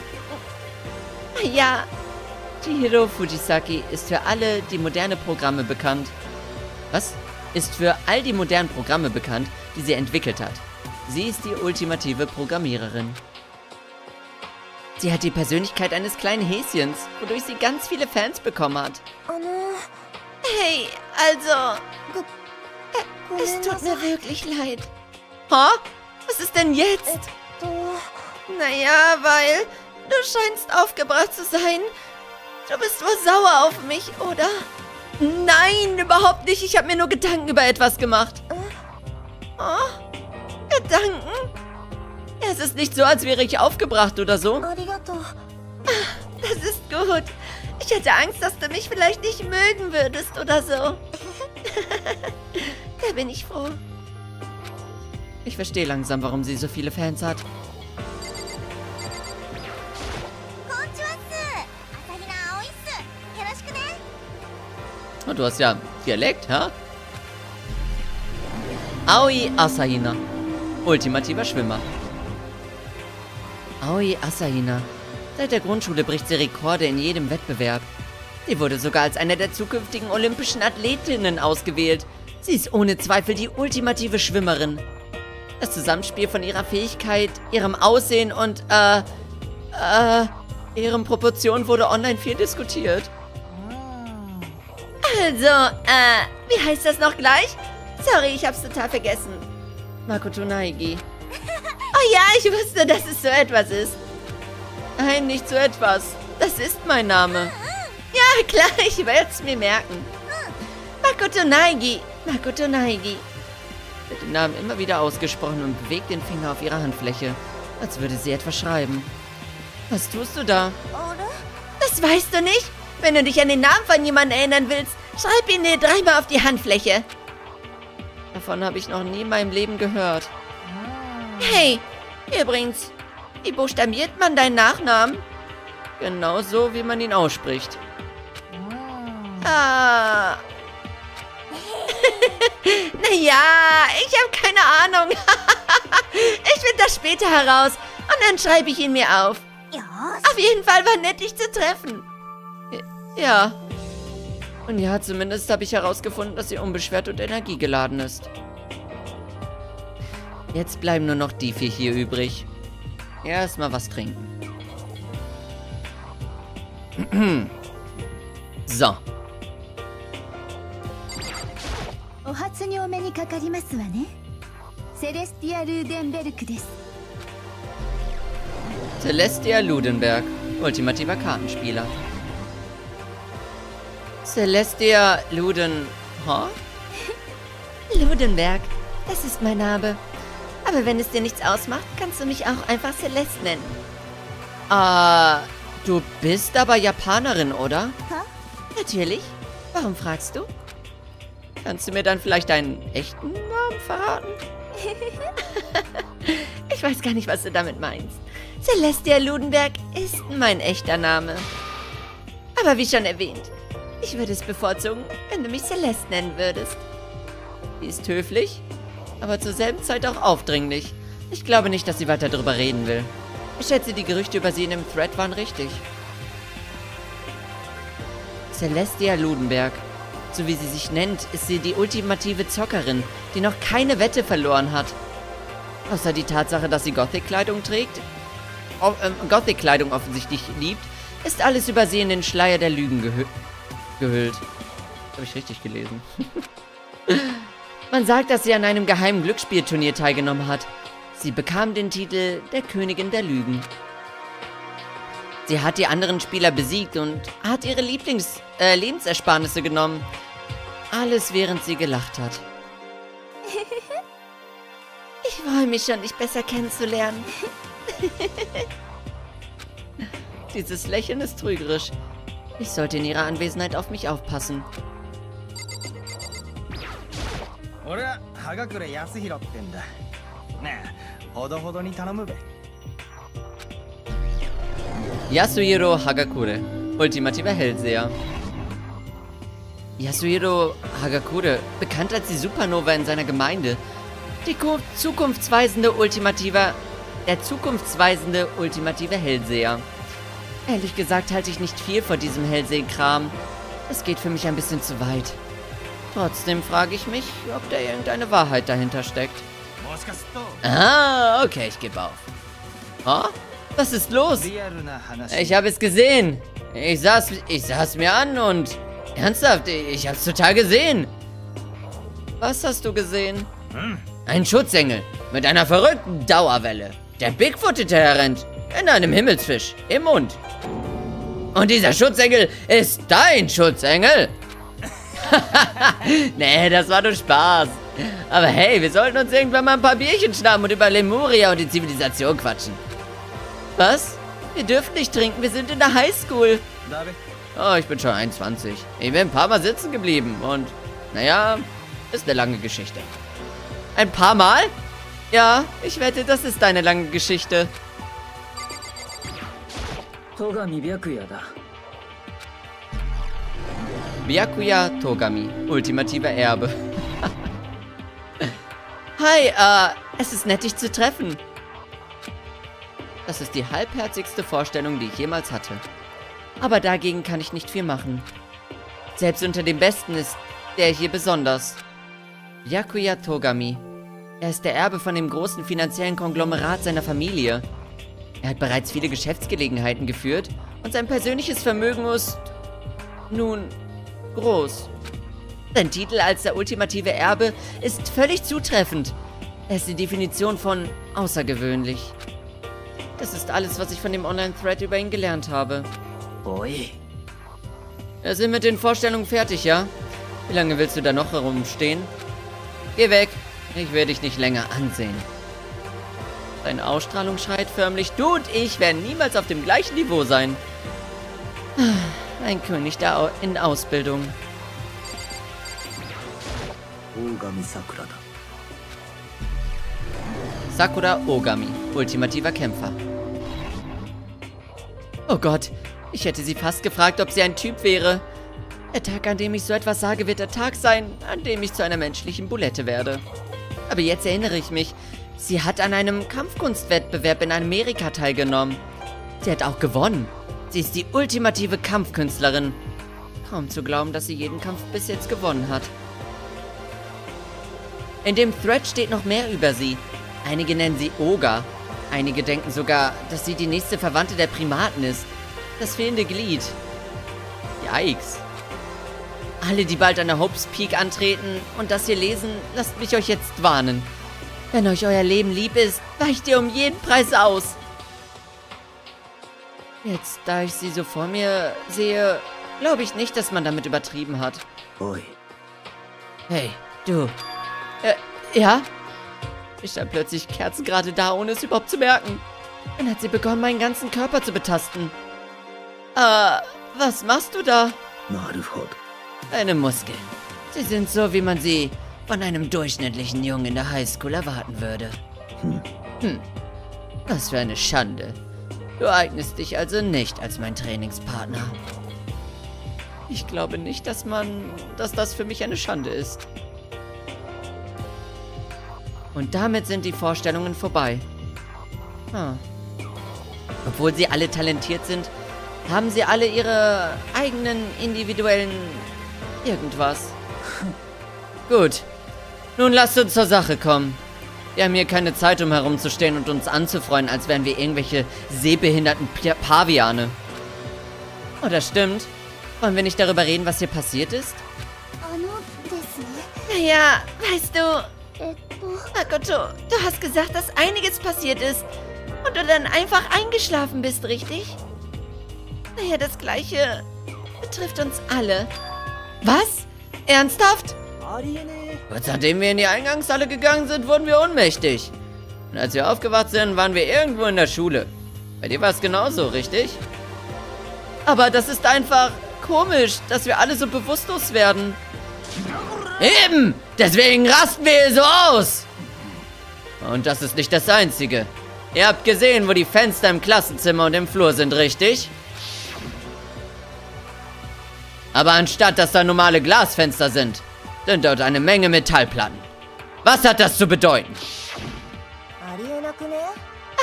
Ja, Chihiro Fujisaki ist für alle die moderne Programme bekannt. Was? Ist für all die modernen Programme bekannt, die sie entwickelt hat. Sie ist die ultimative Programmiererin. Sie hat die Persönlichkeit eines kleinen Häschens, wodurch sie ganz viele Fans bekommen hat. Hey, also... Äh, es tut mir wirklich leid. Ha? Was ist denn jetzt? Du. Naja, weil du scheinst aufgebracht zu sein. Du bist wohl sauer auf mich, oder? Nein, überhaupt nicht. Ich habe mir nur Gedanken über etwas gemacht. Äh? Oh, Gedanken? Es ist nicht so, als wäre ich aufgebracht oder so. Ah, das ist gut. Ich hatte Angst, dass du mich vielleicht nicht mögen würdest oder so. da bin ich froh. Ich verstehe langsam, warum sie so viele Fans hat. Und du hast ja Dialekt, hä? Aoi Asahina. Ultimativer Schwimmer. Aoi Asahina. Seit der Grundschule bricht sie Rekorde in jedem Wettbewerb. Sie wurde sogar als eine der zukünftigen olympischen Athletinnen ausgewählt. Sie ist ohne Zweifel die ultimative Schwimmerin. Das Zusammenspiel von ihrer Fähigkeit, ihrem Aussehen und, äh, äh, ihren Proportionen wurde online viel diskutiert. Also, äh, wie heißt das noch gleich? Sorry, ich hab's total vergessen. Makoto Naigi. Oh ja, ich wusste, dass es so etwas ist. Nein, nicht so etwas. Das ist mein Name. Ja, klar, ich werd's mir merken. Makoto Naigi. Makoto Naigi. Wird den Namen immer wieder ausgesprochen und bewegt den Finger auf ihrer Handfläche, als würde sie etwas schreiben. Was tust du da? Das weißt du nicht? Wenn du dich an den Namen von jemandem erinnern willst, schreib ihn dir dreimal auf die Handfläche. Davon habe ich noch nie in meinem Leben gehört. Hey, übrigens, wie buchstabiert man deinen Nachnamen? Genau so, wie man ihn ausspricht. Ah. naja, ich habe keine Ahnung. ich finde das später heraus und dann schreibe ich ihn mir auf. Auf jeden Fall war nett, dich zu treffen. Ja. Und ja, zumindest habe ich herausgefunden, dass sie unbeschwert und energiegeladen ist. Jetzt bleiben nur noch die vier hier übrig. Erstmal was trinken. so. お初にお目にかかりますわねセレスティア・ルーデンベルクです Celestia Ludenberg, ultimativer Kartenspieler. Celestia Luden... Ha? Ludenberg, das ist mein Name. Aber wenn es dir nichts ausmacht, kannst du mich auch einfach Celeste nennen. Ah, du bist aber Japanerin, oder? Natürlich. Warum fragst du? Kannst du mir dann vielleicht deinen echten Namen verraten? Ich weiß gar nicht, was du damit meinst. Celestia Ludenberg ist mein echter Name. Aber wie schon erwähnt, ich würde es bevorzugen, wenn du mich Celeste nennen würdest. Sie ist höflich, aber zur selben Zeit auch aufdringlich. Ich glaube nicht, dass sie weiter darüber reden will. Ich schätze, die Gerüchte über sie in dem Thread waren richtig. Celestia Ludenberg. So wie sie sich nennt, ist sie die ultimative Zockerin, die noch keine Wette verloren hat. Außer die Tatsache, dass sie Gothic-Kleidung trägt, o ähm, Gothic-Kleidung offensichtlich liebt, ist alles über sie in den Schleier der Lügen gehü gehüllt. Habe ich richtig gelesen. Man sagt, dass sie an einem geheimen Glücksspielturnier teilgenommen hat. Sie bekam den Titel der Königin der Lügen. Sie hat die anderen Spieler besiegt und hat ihre Lieblings äh, Lebensersparnisse genommen. Alles während sie gelacht hat. Ich freue mich schon, dich besser kennenzulernen. Dieses Lächeln ist trügerisch. Ich sollte in ihrer Anwesenheit auf mich aufpassen. Yasuhiro Hagakure, ultimativer Hellseher. Yasuhiro Hagakure, bekannt als die Supernova in seiner Gemeinde, die zukunftsweisende ultimative, der zukunftsweisende ultimative Hellseher. Ehrlich gesagt halte ich nicht viel von diesem Hellsehkram. Es geht für mich ein bisschen zu weit. Trotzdem frage ich mich, ob da irgendeine Wahrheit dahinter steckt. Ah, okay, ich gebe auf. Oh? Was ist los? Ich habe es gesehen. Ich saß, ich saß mir an und... Ernsthaft, ich hab's total gesehen. Was hast du gesehen? Ein Schutzengel mit einer verrückten Dauerwelle, der Bigfoot hinterher rennt, in einem Himmelsfisch, im Mund. Und dieser Schutzengel ist dein Schutzengel? nee, das war nur Spaß. Aber hey, wir sollten uns irgendwann mal ein paar Bierchen schnappen und über Lemuria und die Zivilisation quatschen. Was? Wir dürfen nicht trinken, wir sind in der Highschool. だべ Oh, ich bin schon 21. Ich bin ein paar Mal sitzen geblieben und, naja, ist eine lange Geschichte. Ein paar Mal? Ja, ich wette, das ist deine lange Geschichte. Togami Byakuya da. Byakuya Togami, ultimativer Erbe. Hi, äh, es ist nett, dich zu treffen. Das ist die halbherzigste Vorstellung, die ich jemals hatte. Aber dagegen kann ich nicht viel machen. Selbst unter den Besten ist der hier besonders. Byakuya Togami. Er ist der Erbe von dem großen finanziellen Konglomerat seiner Familie. Er hat bereits viele Geschäftsgelegenheiten geführt und sein persönliches Vermögen ist... nun... groß. Sein Titel als der ultimative Erbe ist völlig zutreffend. Er ist die Definition von außergewöhnlich. Das ist alles, was ich von dem Online-Thread über ihn gelernt habe. Oje. Wir sind mit den Vorstellungen fertig, ja? Wie lange willst du da noch herumstehen? Geh weg. Ich werde dich nicht länger ansehen. Deine Ausstrahlung schreit förmlich, du und ich werden niemals auf dem gleichen Niveau sein. Ein König da in Ausbildung. Sakura Ogami, ultimativer Kämpfer. Oh Gott, ich hätte sie fast gefragt, ob sie ein Typ wäre. Der Tag, an dem ich so etwas sage, wird der Tag sein, an dem ich zu einer menschlichen Bulette werde. Aber jetzt erinnere ich mich, sie hat an einem Kampfkunstwettbewerb in Amerika teilgenommen. Sie hat auch gewonnen. Sie ist die ultimative Kampfkünstlerin. Kaum zu glauben, dass sie jeden Kampf bis jetzt gewonnen hat. In dem Thread steht noch mehr über sie. Einige nennen sie Oga. Einige denken sogar, dass sie die nächste Verwandte der Primaten ist. Das fehlende Glied. Yikes. Alle, die bald an der Hopes Peak antreten und das hier lesen, lasst mich euch jetzt warnen. Wenn euch euer Leben lieb ist, weicht ihr um jeden Preis aus. Jetzt, da ich sie so vor mir sehe, glaube ich nicht, dass man damit übertrieben hat. おい Hey, du. Äh, ja? Ich stand plötzlich kerzengerade da, ohne es überhaupt zu merken. Dann hat sie begonnen, meinen ganzen Körper zu betasten. Ah, was machst du da? Deine Muskeln. Sie sind so, wie man sie von einem durchschnittlichen Jungen in der Highschool erwarten würde. Hm. Hm. Was für eine Schande. Du eignest dich also nicht als mein Trainingspartner. Ich glaube nicht, dass man, dass das für mich eine Schande ist. Und damit sind die Vorstellungen vorbei. Ah. Obwohl sie alle talentiert sind, haben sie alle ihre eigenen individuellen irgendwas. Gut. Nun lasst uns zur Sache kommen. Wir haben hier keine Zeit, um herumzustehen und uns anzufreuen, als wären wir irgendwelche sehbehinderten P Paviane. Oh, das stimmt. Wollen wir nicht darüber reden, was hier passiert ist? Naja, weißt du... Makoto, du hast gesagt, dass einiges passiert ist und du dann einfach eingeschlafen bist, richtig? Naja, das Gleiche betrifft uns alle. Was? Ernsthaft? Kurz nachdem wir in die Eingangshalle gegangen sind, wurden wir ohnmächtig. Und als wir aufgewacht sind, waren wir irgendwo in der Schule. Bei dir war es genauso, richtig? Aber das ist einfach komisch, dass wir alle so bewusstlos werden. Eben! Deswegen rasten wir hier so aus! Und das ist nicht das Einzige. Ihr habt gesehen, wo die Fenster im Klassenzimmer und im Flur sind, richtig? Aber anstatt, dass da normale Glasfenster sind, sind dort eine Menge Metallplatten. Was hat das zu bedeuten?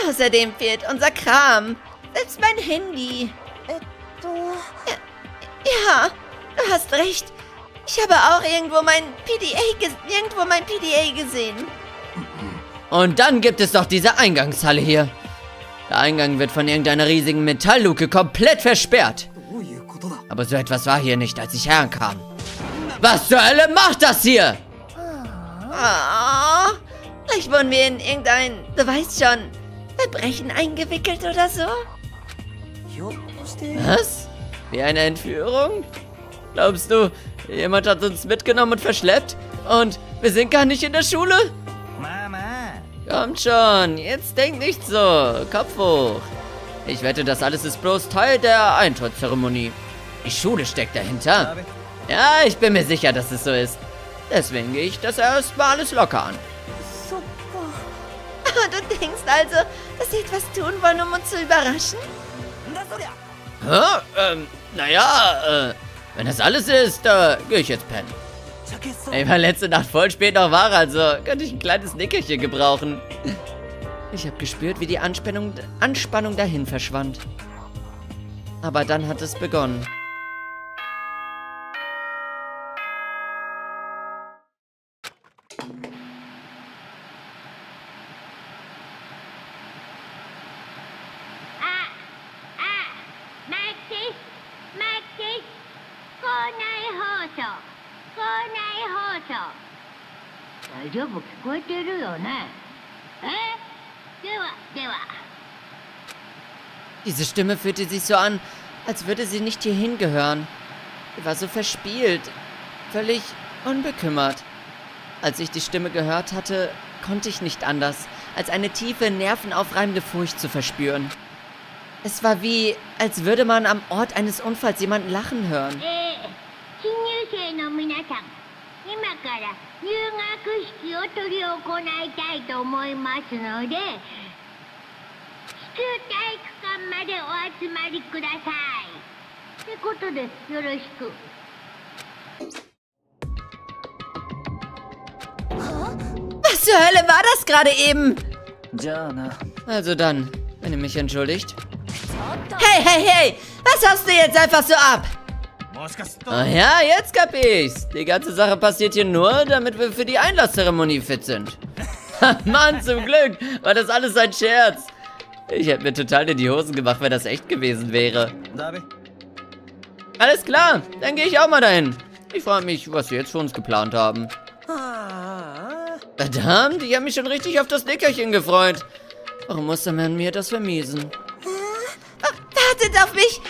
Außerdem fehlt unser Kram. Selbst mein Handy. Du... Ja, du hast recht. Ich habe auch irgendwo mein PDA, irgendwo mein PDA gesehen. Und dann gibt es doch diese Eingangshalle hier. Der Eingang wird von irgendeiner riesigen Metallluke komplett versperrt. Aber so etwas war hier nicht, als ich herankam. Was zur Hölle macht das hier? Oh, vielleicht wurden wir in irgendein, du weißt schon, Verbrechen eingewickelt oder so? Was? Wie eine Entführung? Glaubst du, jemand hat uns mitgenommen und verschleppt? Und wir sind gar nicht in der Schule? Mama! Kommt schon, jetzt denk nicht so. Kopf hoch. Ich wette, das alles ist bloß Teil der Eintrittszeremonie. Die Schule steckt dahinter. Ja, ich bin mir sicher, dass es so ist. Deswegen gehe ich das erstmal alles locker an. Super. Du denkst also, dass sie etwas tun wollen, um uns zu überraschen? Hä? Ähm, naja, äh, wenn das alles ist, äh, gehe ich jetzt pennen. Ey, weil letzte Nacht voll spät noch war, also könnte ich ein kleines Nickerchen gebrauchen. Ich habe gespürt, wie die Anspannung, Anspannung dahin verschwand. Aber dann hat es begonnen. Diese Stimme fühlte sich so an, als würde sie nicht hierhin gehören. Sie war so verspielt, völlig unbekümmert. Als ich die Stimme gehört hatte, konnte ich nicht anders, als eine tiefe, nervenaufreibende Furcht zu verspüren. Es war wie, als würde man am Ort eines Unfalls jemanden lachen hören. 新入生の皆さん今から入学式を執り行いたいと思いますので地球体育館までお集まりくださいってことでよろしく Was zur Hölle war das gerade eben? じゃあな Also dann, wenn ihr mich entschuldigt. Hey, hey, hey! Was hast du jetzt einfach so ab? Ach ja, jetzt kap ich's. Die ganze Sache passiert hier nur, damit wir für die Einlasszeremonie fit sind. Mann, zum Glück war das alles ein Scherz. Ich hätte mir total in die Hosen gemacht, wenn das echt gewesen wäre. Alles klar, dann gehe ich auch mal dahin. Ich frage mich, was wir jetzt für uns geplant haben. Ah. Verdammt, ich habe mich schon richtig auf das Nickerchen gefreut. Warum muss der Mann mir das vermiesen? Oh, wartet auf mich.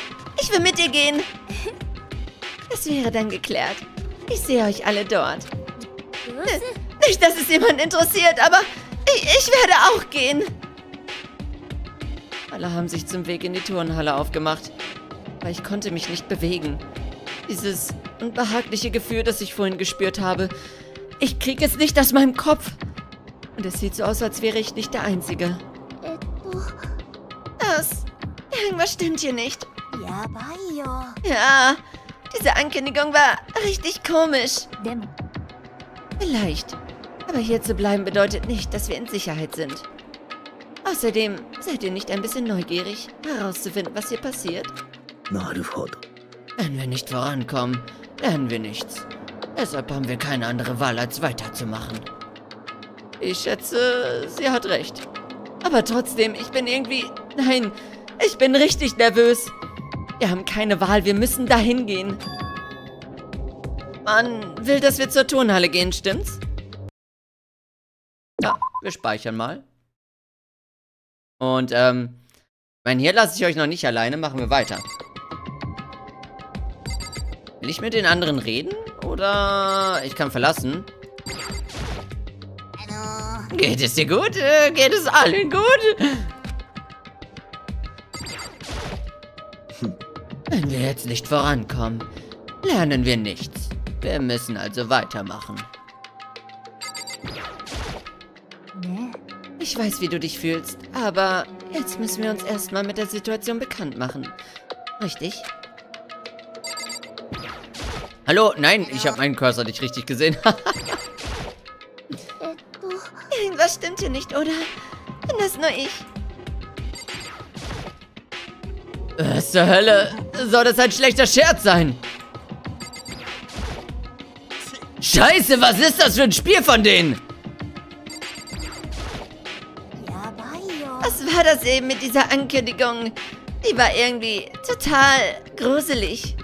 Ich will mit dir gehen. Das wäre dann geklärt. Ich sehe euch alle dort. Nicht, dass es jemand interessiert, aber ich, ich werde auch gehen. Alle haben sich zum Weg in die Turnhalle aufgemacht. Aber ich konnte mich nicht bewegen. Dieses unbehagliche Gefühl, das ich vorhin gespürt habe. Ich kriege es nicht aus meinem Kopf. Und es sieht so aus, als wäre ich nicht der Einzige. Das. Irgendwas stimmt hier nicht. Ja, Bayo. Ja, diese Ankündigung war richtig komisch. Vielleicht. Aber hier zu bleiben bedeutet nicht, dass wir in Sicherheit sind. Außerdem seid ihr nicht ein bisschen neugierig, herauszufinden, was hier passiert? Na, du Frau. Wenn wir nicht vorankommen, lernen wir nichts. Deshalb haben wir keine andere Wahl, als weiterzumachen. Ich schätze, sie hat recht. Aber trotzdem, ich bin irgendwie... Nein, ich bin richtig nervös. Wir haben keine Wahl, wir müssen dahin gehen. Man will, dass wir zur Turnhalle gehen, stimmt's? Ja, wir speichern mal. Und, ähm, ich meine, hier lasse ich euch noch nicht alleine, machen wir weiter. Will ich mit den anderen reden? Oder ich kann verlassen? Geht es dir gut? Äh, geht es allen gut? Wenn wir jetzt nicht vorankommen, lernen wir nichts. Wir müssen also weitermachen. Ich weiß, wie du dich fühlst, aber jetzt müssen wir uns erstmal mit der Situation bekannt machen. Richtig? Hallo? Nein, ich habe meinen Cursor nicht richtig gesehen. Irgendwas stimmt hier nicht, oder? Bin das nur ich? Was zur Hölle? Soll das ein schlechter Scherz sein? Scheiße, was ist das für ein Spiel von denen? Was war das eben mit dieser Ankündigung? Die war irgendwie total gruselig.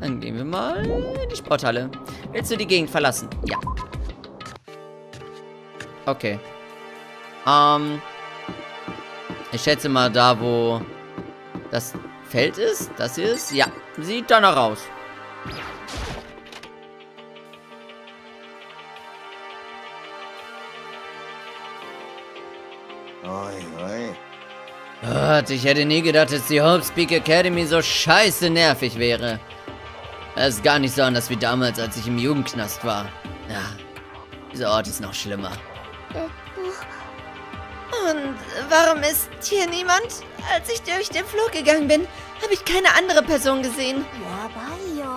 Dann gehen wir mal in die Sporthalle. Willst du die Gegend verlassen? Ja. Okay. Ähm. Ich schätze mal da, wo das Feld ist. Das hier ist. Ja. Sieht danach aus. Oi, oi. Gott, ich hätte nie gedacht, dass die Hope Speak Academy so scheiße nervig wäre. Es ist gar nicht so anders wie damals, als ich im Jugendknast war. Ja, dieser Ort ist noch schlimmer. Und warum ist hier niemand? Als ich durch den Flur gegangen bin, habe ich keine andere Person gesehen.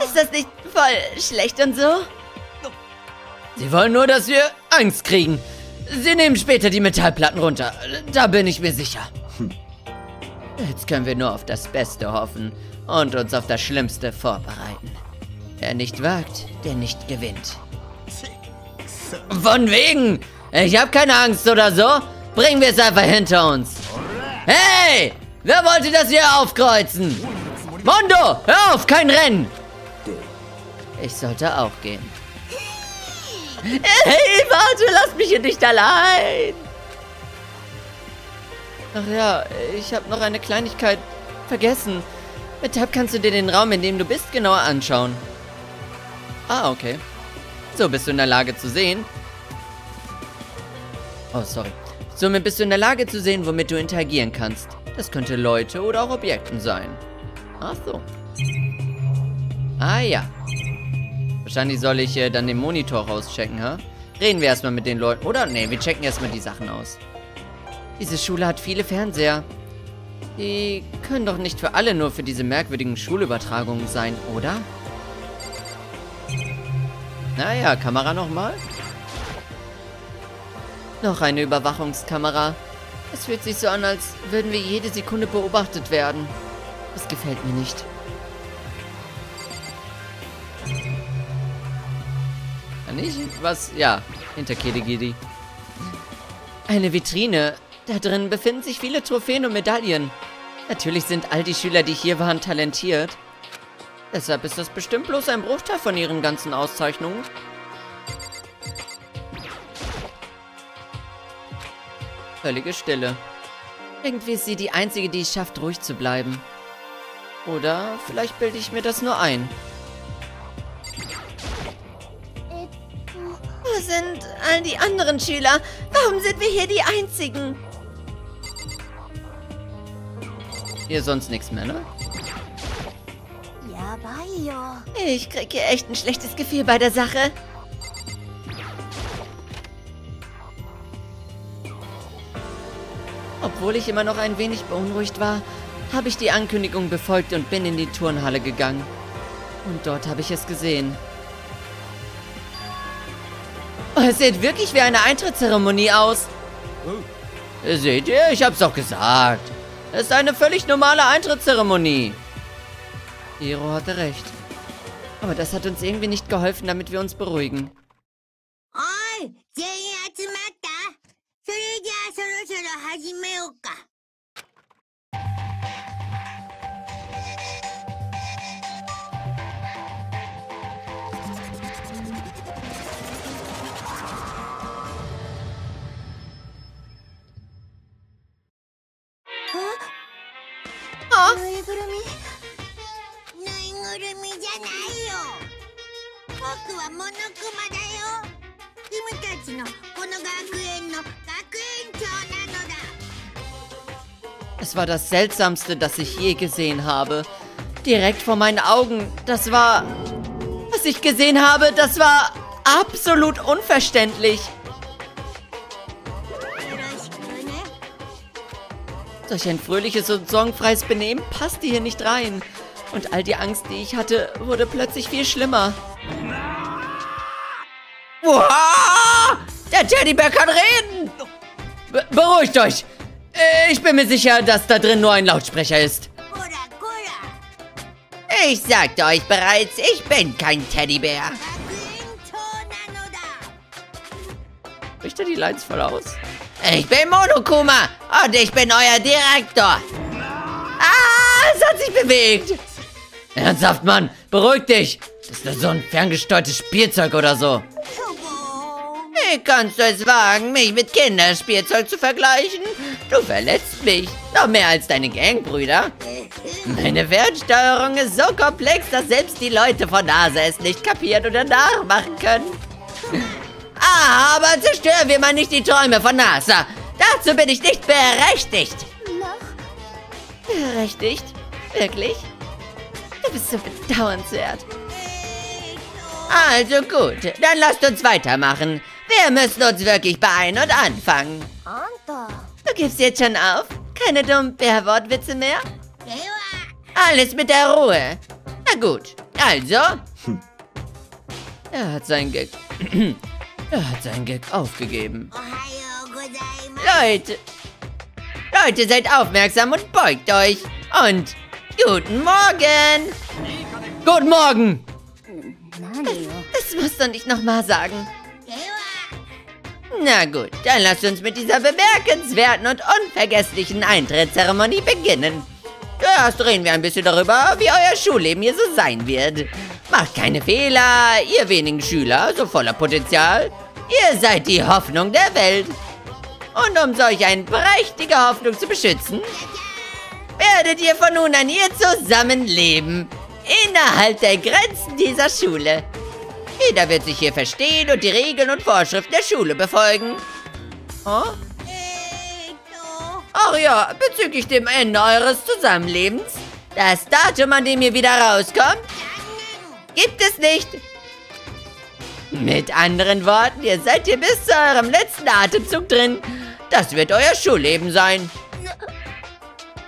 Ist das nicht voll schlecht und so? Sie wollen nur, dass wir Angst kriegen. Sie nehmen später die Metallplatten runter. Da bin ich mir sicher. Jetzt können wir nur auf das Beste hoffen und uns auf das Schlimmste vorbereiten. Wer nicht wagt, der nicht gewinnt. Von wegen! Ich habe keine Angst oder so. Bringen wir es einfach hinter uns. Hey! Wer wollte das hier aufkreuzen? Mondo, hör auf, kein Rennen! Ich sollte auch gehen. Hey, warte, lass mich hier nicht allein! Ach ja, ich habe noch eine Kleinigkeit vergessen. Mit Tab kannst du dir den Raum, in dem du bist, genauer anschauen. Ah, okay. So, bist du in der Lage zu sehen? Oh, sorry. Somit bist du in der Lage zu sehen, womit du interagieren kannst. Das könnte Leute oder auch Objekten sein. Ach so. Ah ja. Wahrscheinlich soll ich äh, dann den Monitor rauschecken, ha? Reden wir erstmal mit den Leuten. Oder? Nee, wir checken erstmal die Sachen aus. Diese Schule hat viele Fernseher. Die können doch nicht für alle nur für diese merkwürdigen Schulübertragungen sein, oder? Naja, Kamera nochmal. Noch eine Überwachungskamera. Es fühlt sich so an, als würden wir jede Sekunde beobachtet werden. Das gefällt mir nicht. Kann ich was? Ja, hinter Kedigidi. Eine Vitrine. Da drin befinden sich viele Trophäen und Medaillen. Natürlich sind all die Schüler, die hier waren, talentiert. Deshalb ist das bestimmt bloß ein Bruchteil von ihren ganzen Auszeichnungen. Völlige Stille. Irgendwie ist sie die Einzige, die es schafft, ruhig zu bleiben. Oder vielleicht bilde ich mir das nur ein. Wo sind all die anderen Schüler? Warum sind wir hier die Einzigen? Hier sonst nichts mehr, ne? Ich krieg hier echt ein schlechtes Gefühl bei der Sache. Obwohl ich immer noch ein wenig beunruhigt war, habe ich die Ankündigung befolgt und bin in die Turnhalle gegangen. Und dort habe ich es gesehen. Oh, es sieht wirklich wie eine Eintrittszeremonie aus. Oh. Seht ihr, ich hab's doch gesagt. Es ist eine völlig normale Eintrittszeremonie. Iro hatte recht. Aber das hat uns irgendwie nicht geholfen, damit wir uns beruhigen. Oh, れじゃあそろそろ始めようか。ぬいぐるみ？ぬいぐるみじゃないよ。僕はモノクマだよ。君たちの Es war das Seltsamste, das ich je gesehen habe. Direkt vor meinen Augen. Das war... Was ich gesehen habe, das war absolut unverständlich. Solch ein fröhliches und sorgenfreies Benehmen passte hier nicht rein. Und all die Angst, die ich hatte, wurde plötzlich viel schlimmer. Uha! Der Teddybär kann reden! Be beruhigt euch! Äh, ich bin mir sicher, dass da drin nur ein Lautsprecher ist. Ich sagte euch bereits, ich bin kein Teddybär. Bricht er die Lines voll aus? Ich bin Monokuma und ich bin euer Direktor. Ah, es hat sich bewegt. Ernsthaft, Mann, beruhig dich. Das ist nur so ein ferngesteuertes Spielzeug oder so. Wie kannst du es wagen, mich mit Kinderspielzeug zu vergleichen? Du verletzt mich. Noch mehr als deine Gangbrüder. Meine Fernsteuerung ist so komplex, dass selbst die Leute von NASA es nicht kapieren oder nachmachen können. Ah, aber zerstören wir mal nicht die Träume von NASA. Dazu bin ich nicht berechtigt. Berechtigt? Wirklich? Du bist so bedauernswert. Also gut, dann lasst uns weitermachen. Wir müssen uns wirklich beeilen und anfangen. Du gibst jetzt schon auf? Keine dummen Bärwortwitze mehr? Alles mit der Ruhe. Na gut, also. Hm. Er hat seinen Gag. er hat seinen Gag aufgegeben. Leute. Leute, seid aufmerksam und beugt euch. Und guten Morgen. Guten Morgen. Das, das musst du nicht nochmal sagen. Na gut, dann lasst uns mit dieser bemerkenswerten und unvergesslichen Eintrittszeremonie beginnen. Zuerst reden wir ein bisschen darüber, wie euer Schulleben hier so sein wird. Macht keine Fehler, ihr wenigen Schüler, so voller Potenzial. Ihr seid die Hoffnung der Welt. Und um solch eine prächtige Hoffnung zu beschützen, werdet ihr von nun an hier zusammenleben. Innerhalb der Grenzen dieser Schule. Jeder wird sich hier verstehen und die Regeln und Vorschriften der Schule befolgen. Oh? Ach ja, bezüglich dem Ende eures Zusammenlebens. Das Datum, an dem ihr wieder rauskommt, gibt es nicht. Mit anderen Worten, ihr seid hier bis zu eurem letzten Atemzug drin. Das wird euer Schulleben sein.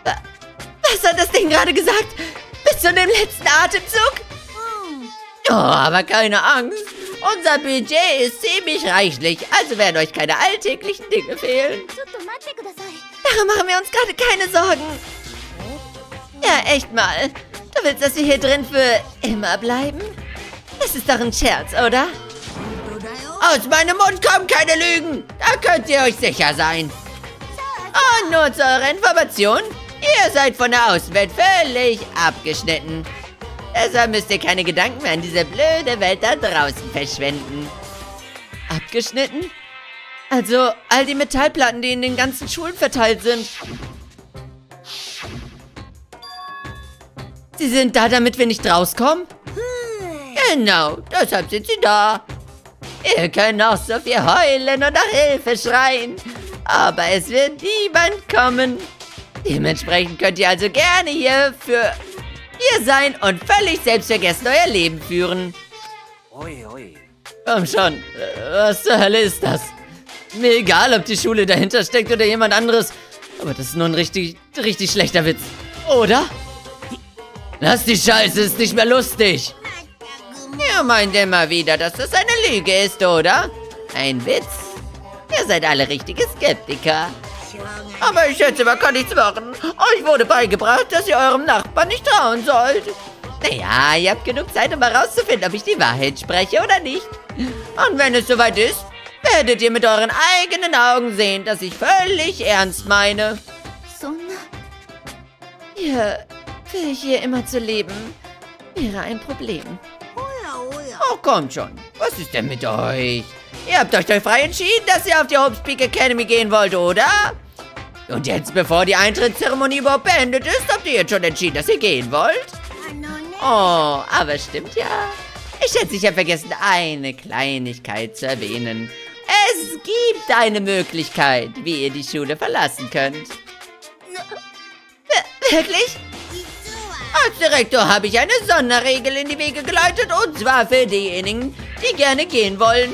Äh, was hat das Ding gerade gesagt? Bis zu dem letzten Atemzug? Oh, aber keine Angst. Unser Budget ist ziemlich reichlich, also werden euch keine alltäglichen Dinge fehlen. Darum machen wir uns gerade keine Sorgen. Ja, echt mal. Du willst, dass wir hier drin für immer bleiben? Das ist doch ein Scherz, oder? Aus meinem Mund kommen keine Lügen. Da könnt ihr euch sicher sein. Und nur zu eurer Information. Ihr seid von der Außenwelt völlig abgeschnitten. Deshalb müsst ihr keine Gedanken mehr an diese blöde Welt da draußen verschwenden. Abgeschnitten? Also, all die Metallplatten, die in den ganzen Schulen verteilt sind. Sie sind da, damit wir nicht rauskommen? Genau, deshalb sind sie da. Ihr könnt noch so viel heulen und nach Hilfe schreien. Aber es wird niemand kommen. Dementsprechend könnt ihr also gerne hier für ihr sein und völlig selbstvergessen euer Leben führen. Ui, ui. Komm schon, was zur Hölle ist das? Mir egal, ob die Schule dahinter steckt oder jemand anderes, aber das ist nur ein richtig, richtig schlechter Witz, oder? Lass die Scheiße, ist nicht mehr lustig. Ihr meint immer wieder, dass das eine Lüge ist, oder? Ein Witz? Ihr seid alle richtige Skeptiker. Aber ich schätze, man kann nichts machen. Euch wurde beigebracht, dass ihr eurem Nachbarn nicht trauen sollt. Naja, ihr habt genug Zeit, um herauszufinden, ob ich die Wahrheit spreche oder nicht. Und wenn es soweit ist, werdet ihr mit euren eigenen Augen sehen, dass ich völlig ernst meine. Sun, ihr fähig hier immer zu leben, wäre ein Problem. Oh, kommt schon. Was ist denn mit euch? Ihr habt euch doch frei entschieden, dass ihr auf die Hope Speak Academy gehen wollt, oder? Und jetzt, bevor die Eintrittszeremonie überhaupt beendet ist, habt ihr jetzt schon entschieden, dass ihr gehen wollt? Oh, aber stimmt ja. Ich hätte sicher vergessen, eine Kleinigkeit zu erwähnen. Es gibt eine Möglichkeit, wie ihr die Schule verlassen könnt. Wirklich? Als Direktor habe ich eine Sonderregel in die Wege geleitet, und zwar für diejenigen, die gerne gehen wollen.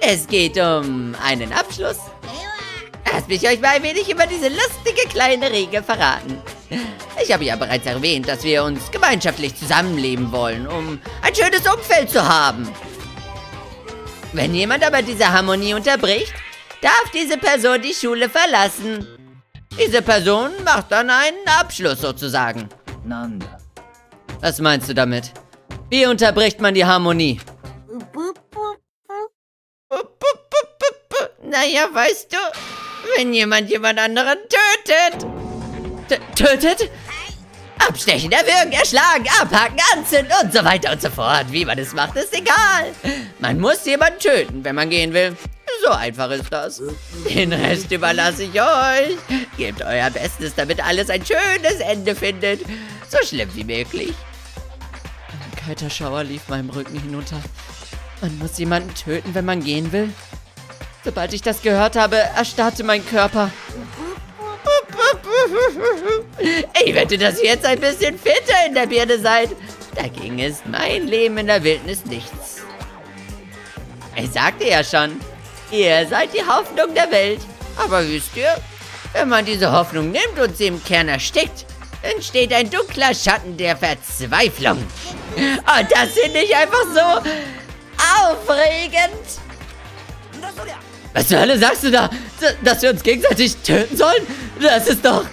Es geht um einen Abschluss. Lasst mich euch mal ein wenig über diese lustige kleine Regel verraten. Ich habe ja bereits erwähnt, dass wir uns gemeinschaftlich zusammenleben wollen, um ein schönes Umfeld zu haben. Wenn jemand aber diese Harmonie unterbricht, darf diese Person die Schule verlassen. Diese Person macht dann einen Abschluss sozusagen. Nanda. Was meinst du damit? Wie unterbricht man die Harmonie? Naja, weißt du, wenn jemand jemand anderen tötet. T tötet? Abstechen, erwürgen, erschlagen, abhaken, anzünden und so weiter und so fort. Wie man es macht, ist egal. Man muss jemanden töten, wenn man gehen will. So einfach ist das. Den Rest überlasse ich euch. Gebt euer Bestes, damit alles ein schönes Ende findet. So schlimm wie möglich. Ein kalter Schauer lief meinem Rücken hinunter. Man muss jemanden töten, wenn man gehen will. Sobald ich das gehört habe, erstarrte mein Körper. Ich wette, dass ihr jetzt ein bisschen fitter in der Birne seid. Dagegen ist mein Leben in der Wildnis nichts. Ich sagte ja schon, ihr seid die Hoffnung der Welt. Aber wisst ihr, wenn man diese Hoffnung nimmt und sie im Kern erstickt, entsteht ein dunkler Schatten der Verzweiflung. Und das finde ich einfach so aufregend. Was zur Hölle sagst du da? Dass wir uns gegenseitig töten sollen? Das ist doch...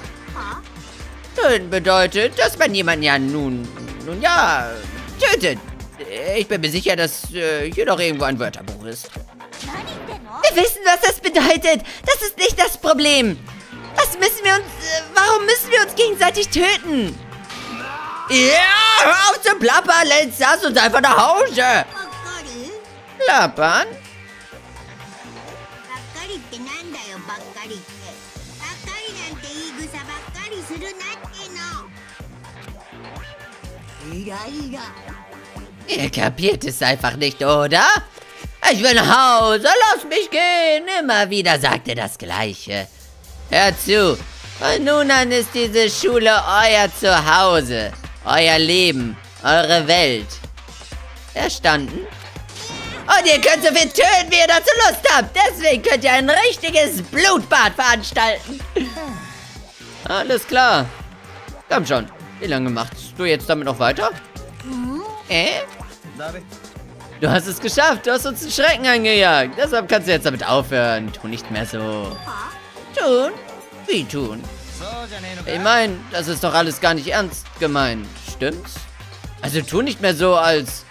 Töten bedeutet, dass man jemanden ja nun... Nun ja, tötet. Ich bin mir sicher, dass äh, hier doch irgendwo ein Wörterbuch ist. Wir wissen, was das bedeutet. Das ist nicht das Problem. Was müssen wir uns... Äh, warum müssen wir uns gegenseitig töten? Ja, hör auf zu plappern, Lenz. Lass uns einfach nach Hause. Oh plappern? Ihr kapiert es einfach nicht, oder? Ich will nach Hause, lass mich gehen. Immer wieder sagt er das Gleiche. Hört zu. Von nun an ist diese Schule euer Zuhause. Euer Leben. Eure Welt. Verstanden? Und ihr könnt so viel töten, wie ihr dazu Lust habt. Deswegen könnt ihr ein richtiges Blutbad veranstalten. Alles klar. Komm schon. Wie lange machst du jetzt damit noch weiter? Mhm. Äh? Du hast es geschafft. Du hast uns den Schrecken eingejagt. Deshalb kannst du jetzt damit aufhören. Tu nicht mehr so. Tun? Wie tun? Ich meine, das ist doch alles gar nicht ernst gemeint. Stimmt's? Also tu nicht mehr so, als...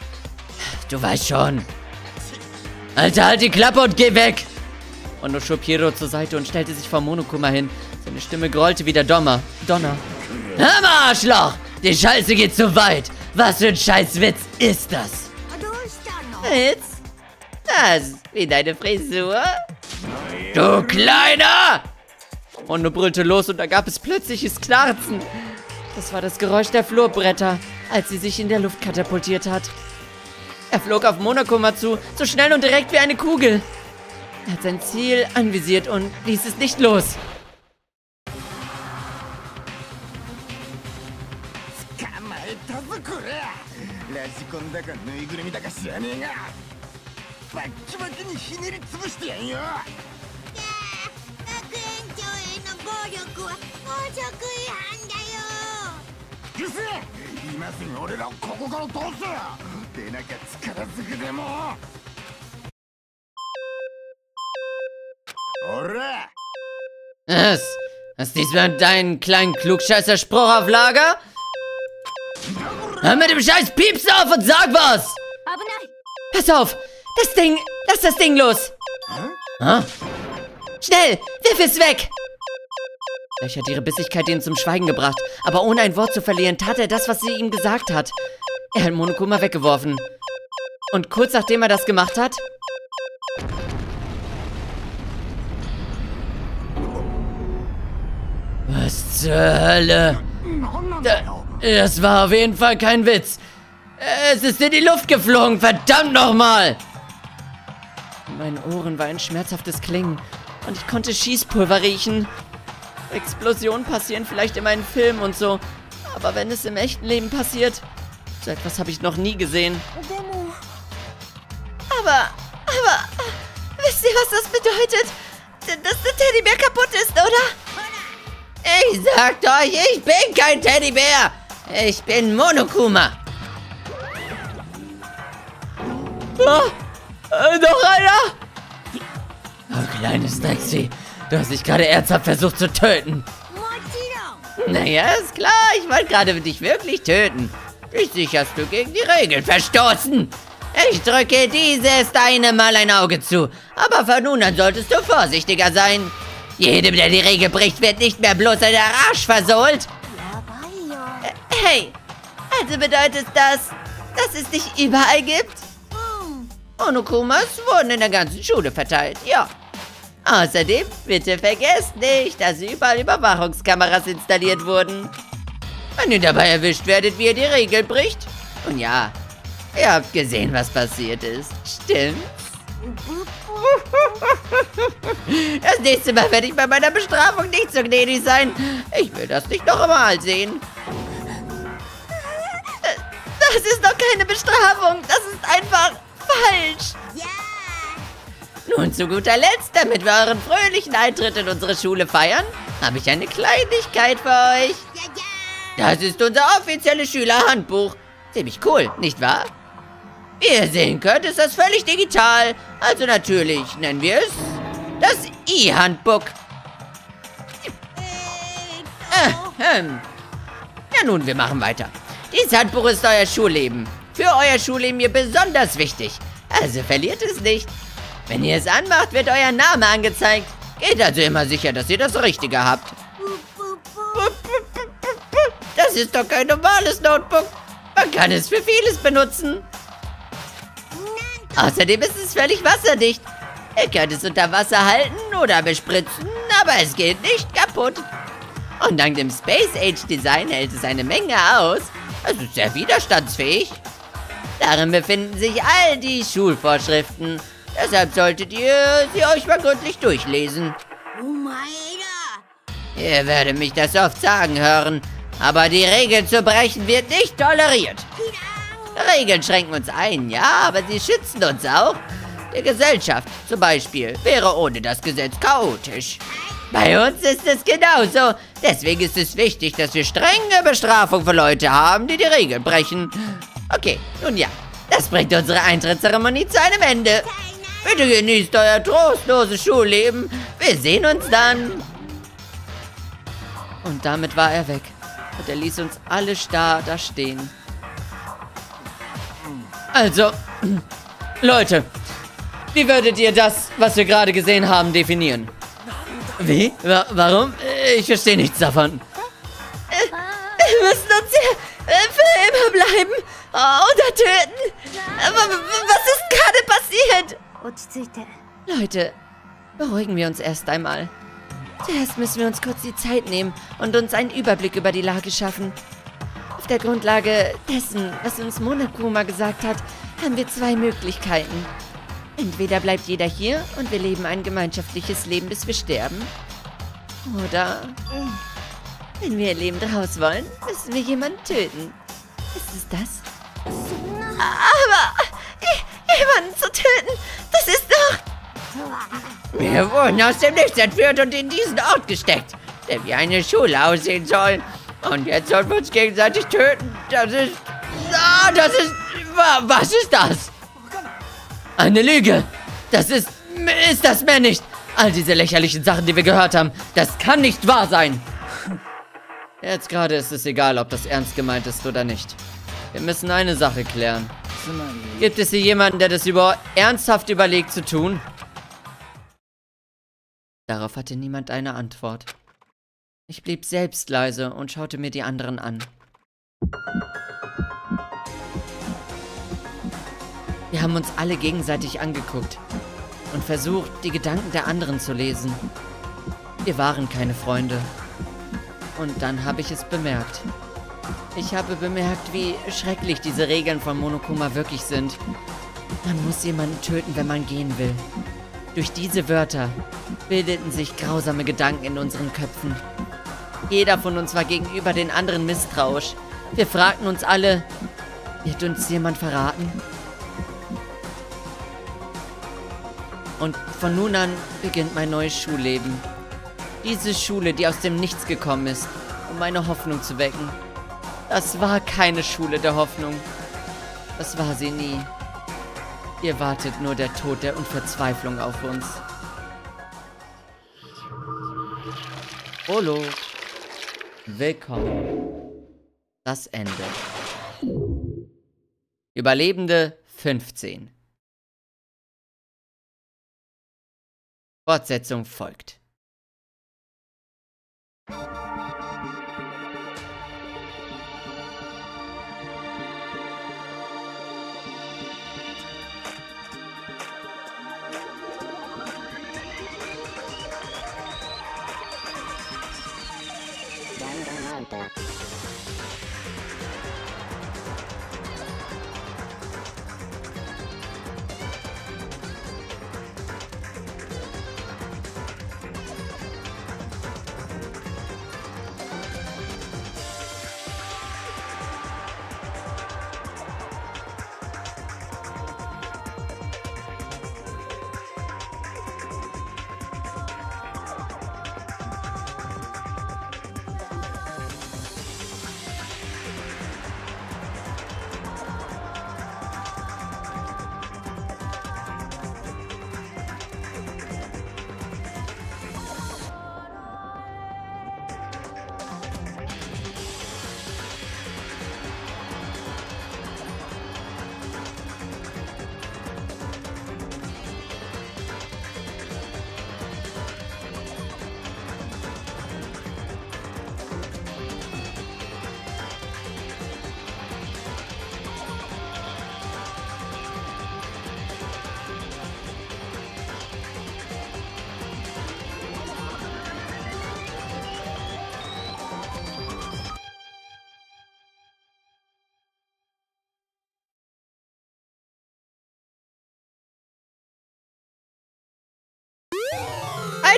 Du weißt schon. Alter, halt die Klappe und geh weg! Ono schob Hiro zur Seite und stellte sich vor Monokuma hin. Seine Stimme grollte wie der Donner. Donner. Hör mal, Arschloch! Die Scheiße geht zu weit! Was für ein Scheißwitz ist das? Witz? Das? Wie deine Frisur? Du Kleiner! Und nun brüllte los und da gab es plötzliches Knarzen. Das war das Geräusch der Flurbretter, als sie sich in der Luft katapultiert hat. Er flog auf Monokuma zu, so schnell und direkt wie eine Kugel. Er hat sein Ziel anvisiert und ließ es nicht los. れラジコンだかぬいぐるみだか知らねえがバッキバキにひねり潰してやんよいやー学園長への暴力は暴力違反だようせ今すぐ俺らをここから通すでなきゃ力ずくでもおら Was? Hast diesmal deinen kleinen Klugscheißer-Spruch auf Lager? Hör mit dem scheiß Pieps auf und sag was! Aber nein! Pass auf! Das Ding! Lass das Ding los! Huh? Ah. Schnell! Wirf es weg! Vielleicht hat ihre Bissigkeit ihn zum Schweigen gebracht, aber ohne ein Wort zu verlieren, tat er das, was sie ihm gesagt hat. Er hat Monokuma weggeworfen. Und kurz nachdem er das gemacht hat... Was zur Hölle? Da, das war auf jeden Fall kein Witz. Es ist in die Luft geflogen, verdammt nochmal! In meinen Ohren war ein schmerzhaftes Klingen und ich konnte Schießpulver riechen. Explosionen passieren vielleicht in meinen Filmen und so, aber wenn es im echten Leben passiert, so etwas habe ich noch nie gesehen. Aber, aber, wisst ihr, was das bedeutet? Dass der Teddybär kaputt ist, oder? Ich sagt euch, ich bin kein Teddybär. Ich bin Monokuma. Oh, äh, noch einer? Oh, kleines Drecksvieh. Du hast dich gerade ernsthaft versucht zu töten. Naja, ist klar. Ich wollte gerade dich wirklich töten. Schließlich hast du gegen die Regeln verstoßen. Ich drücke dieses deine mal ein Auge zu. Aber von nun an solltest du vorsichtiger sein. Jedem, der die Regel bricht, wird nicht mehr bloß ein Arsch versohlt. Hey, also bedeutet das, dass es dich überall gibt? Onokumas wurden in der ganzen Schule verteilt, ja. Außerdem, bitte vergesst nicht, dass überall Überwachungskameras installiert wurden. Wenn ihr dabei erwischt werdet, wie ihr die Regel bricht. Und ja, ihr habt gesehen, was passiert ist. Stimmt? Das nächste Mal werde ich bei meiner Bestrafung nicht so gnädig sein. Ich will das nicht noch einmal sehen. Das ist doch keine Bestrafung. Das ist einfach falsch. Ja. Nun zu guter Letzt, damit wir euren fröhlichen Eintritt in unsere Schule feiern, habe ich eine Kleinigkeit für euch. Das ist unser offizielles Schülerhandbuch. Ziemlich cool, nicht wahr? Wie ihr sehen könnt, ist das völlig digital. Also natürlich nennen wir es das E-Handbuch. Äh, ähm. Ja nun, wir machen weiter. Dieses Handbuch ist euer Schulleben. Für euer Schulleben hier besonders wichtig. Also verliert es nicht. Wenn ihr es anmacht, wird euer Name angezeigt. Geht also immer sicher, dass ihr das Richtige habt. Das ist doch kein normales Notebook. Man kann es für vieles benutzen. Außerdem ist es völlig wasserdicht. Ihr könnt es unter Wasser halten oder bespritzen, aber es geht nicht kaputt. Und dank dem Space Age Design hält es eine Menge aus. Es ist sehr widerstandsfähig. Darin befinden sich all die Schulvorschriften. Deshalb solltet ihr sie euch mal gründlich durchlesen. Ihr werdet mich das oft sagen hören, aber die Regeln zu brechen wird nicht toleriert. Regeln schränken uns ein, ja, aber sie schützen uns auch. Die Gesellschaft zum Beispiel wäre ohne das Gesetz chaotisch. Bei uns ist es genauso. Deswegen ist es wichtig, dass wir strenge Bestrafung für Leute haben, die die Regeln brechen. Okay, nun ja. Das bringt unsere Eintrittszeremonie zu einem Ende. Bitte genießt euer trostloses Schulleben. Wir sehen uns dann. Und damit war er weg. Und er ließ uns alle starr da stehen. Also, Leute, wie würdet ihr das, was wir gerade gesehen haben, definieren? Wie? Wa warum? Ich verstehe nichts davon. Wir müssen uns hier äh, für immer bleiben oder töten. Was ist gerade passiert? Leute, beruhigen wir uns erst einmal. Zuerst müssen wir uns kurz die Zeit nehmen und uns einen Überblick über die Lage schaffen. Auf der Grundlage dessen, was uns Monokuma gesagt hat, haben wir zwei Möglichkeiten. Entweder bleibt jeder hier und wir leben ein gemeinschaftliches Leben, bis wir sterben. Oder, wenn wir ihr Leben draus wollen, müssen wir jemanden töten. Ist es das? Aber, jemanden zu töten, das ist doch... Wir wurden aus dem Nichts entführt und in diesen Ort gesteckt, der wie eine Schule aussehen soll. Und jetzt sollen wir uns gegenseitig töten. Das ist... Ah, das ist... Was ist das? Eine Lüge! Das ist... Ist das mehr nicht? All diese lächerlichen Sachen, die wir gehört haben, das kann nicht wahr sein! Jetzt gerade ist es egal, ob das ernst gemeint ist oder nicht. Wir müssen eine Sache klären. Gibt es hier jemanden, der das über ernsthaft überlegt zu tun? Darauf hatte niemand eine Antwort. Ich blieb selbst leise und schaute mir die anderen an. Wir haben uns alle gegenseitig angeguckt und versucht, die Gedanken der anderen zu lesen. Wir waren keine Freunde. Und dann habe ich es bemerkt. Ich habe bemerkt, wie schrecklich diese Regeln von Monokuma wirklich sind. Man muss jemanden töten, wenn man gehen will. Durch diese Wörter bildeten sich grausame Gedanken in unseren Köpfen. Jeder von uns war gegenüber den anderen misstrauisch. Wir fragten uns alle, wird uns jemand verraten? Und von nun an beginnt mein neues Schulleben. Diese Schule, die aus dem Nichts gekommen ist, um meine Hoffnung zu wecken. Das war keine Schule der Hoffnung. Das war sie nie. Ihr wartet nur der Tod der Unverzweiflung auf uns. Hallo. Willkommen. Das Ende. Überlebende 15. Fortsetzung folgt. Down, down,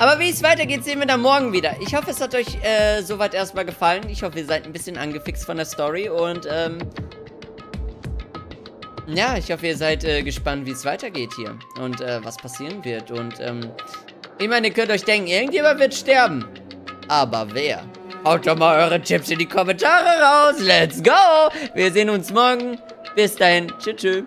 Aber wie es weitergeht, sehen wir dann morgen wieder. Ich hoffe, es hat euch äh, soweit erstmal gefallen. Ich hoffe, ihr seid ein bisschen angefixt von der Story und, ähm, ja, ich hoffe, ihr seid äh, gespannt, wie es weitergeht hier und äh, was passieren wird. Und, ähm, ich meine, ihr könnt euch denken, irgendjemand wird sterben. Aber wer? Haut doch mal eure Tipps in die Kommentare raus. Let's go. Wir sehen uns morgen. Bis dahin. Tschüss. tschüss.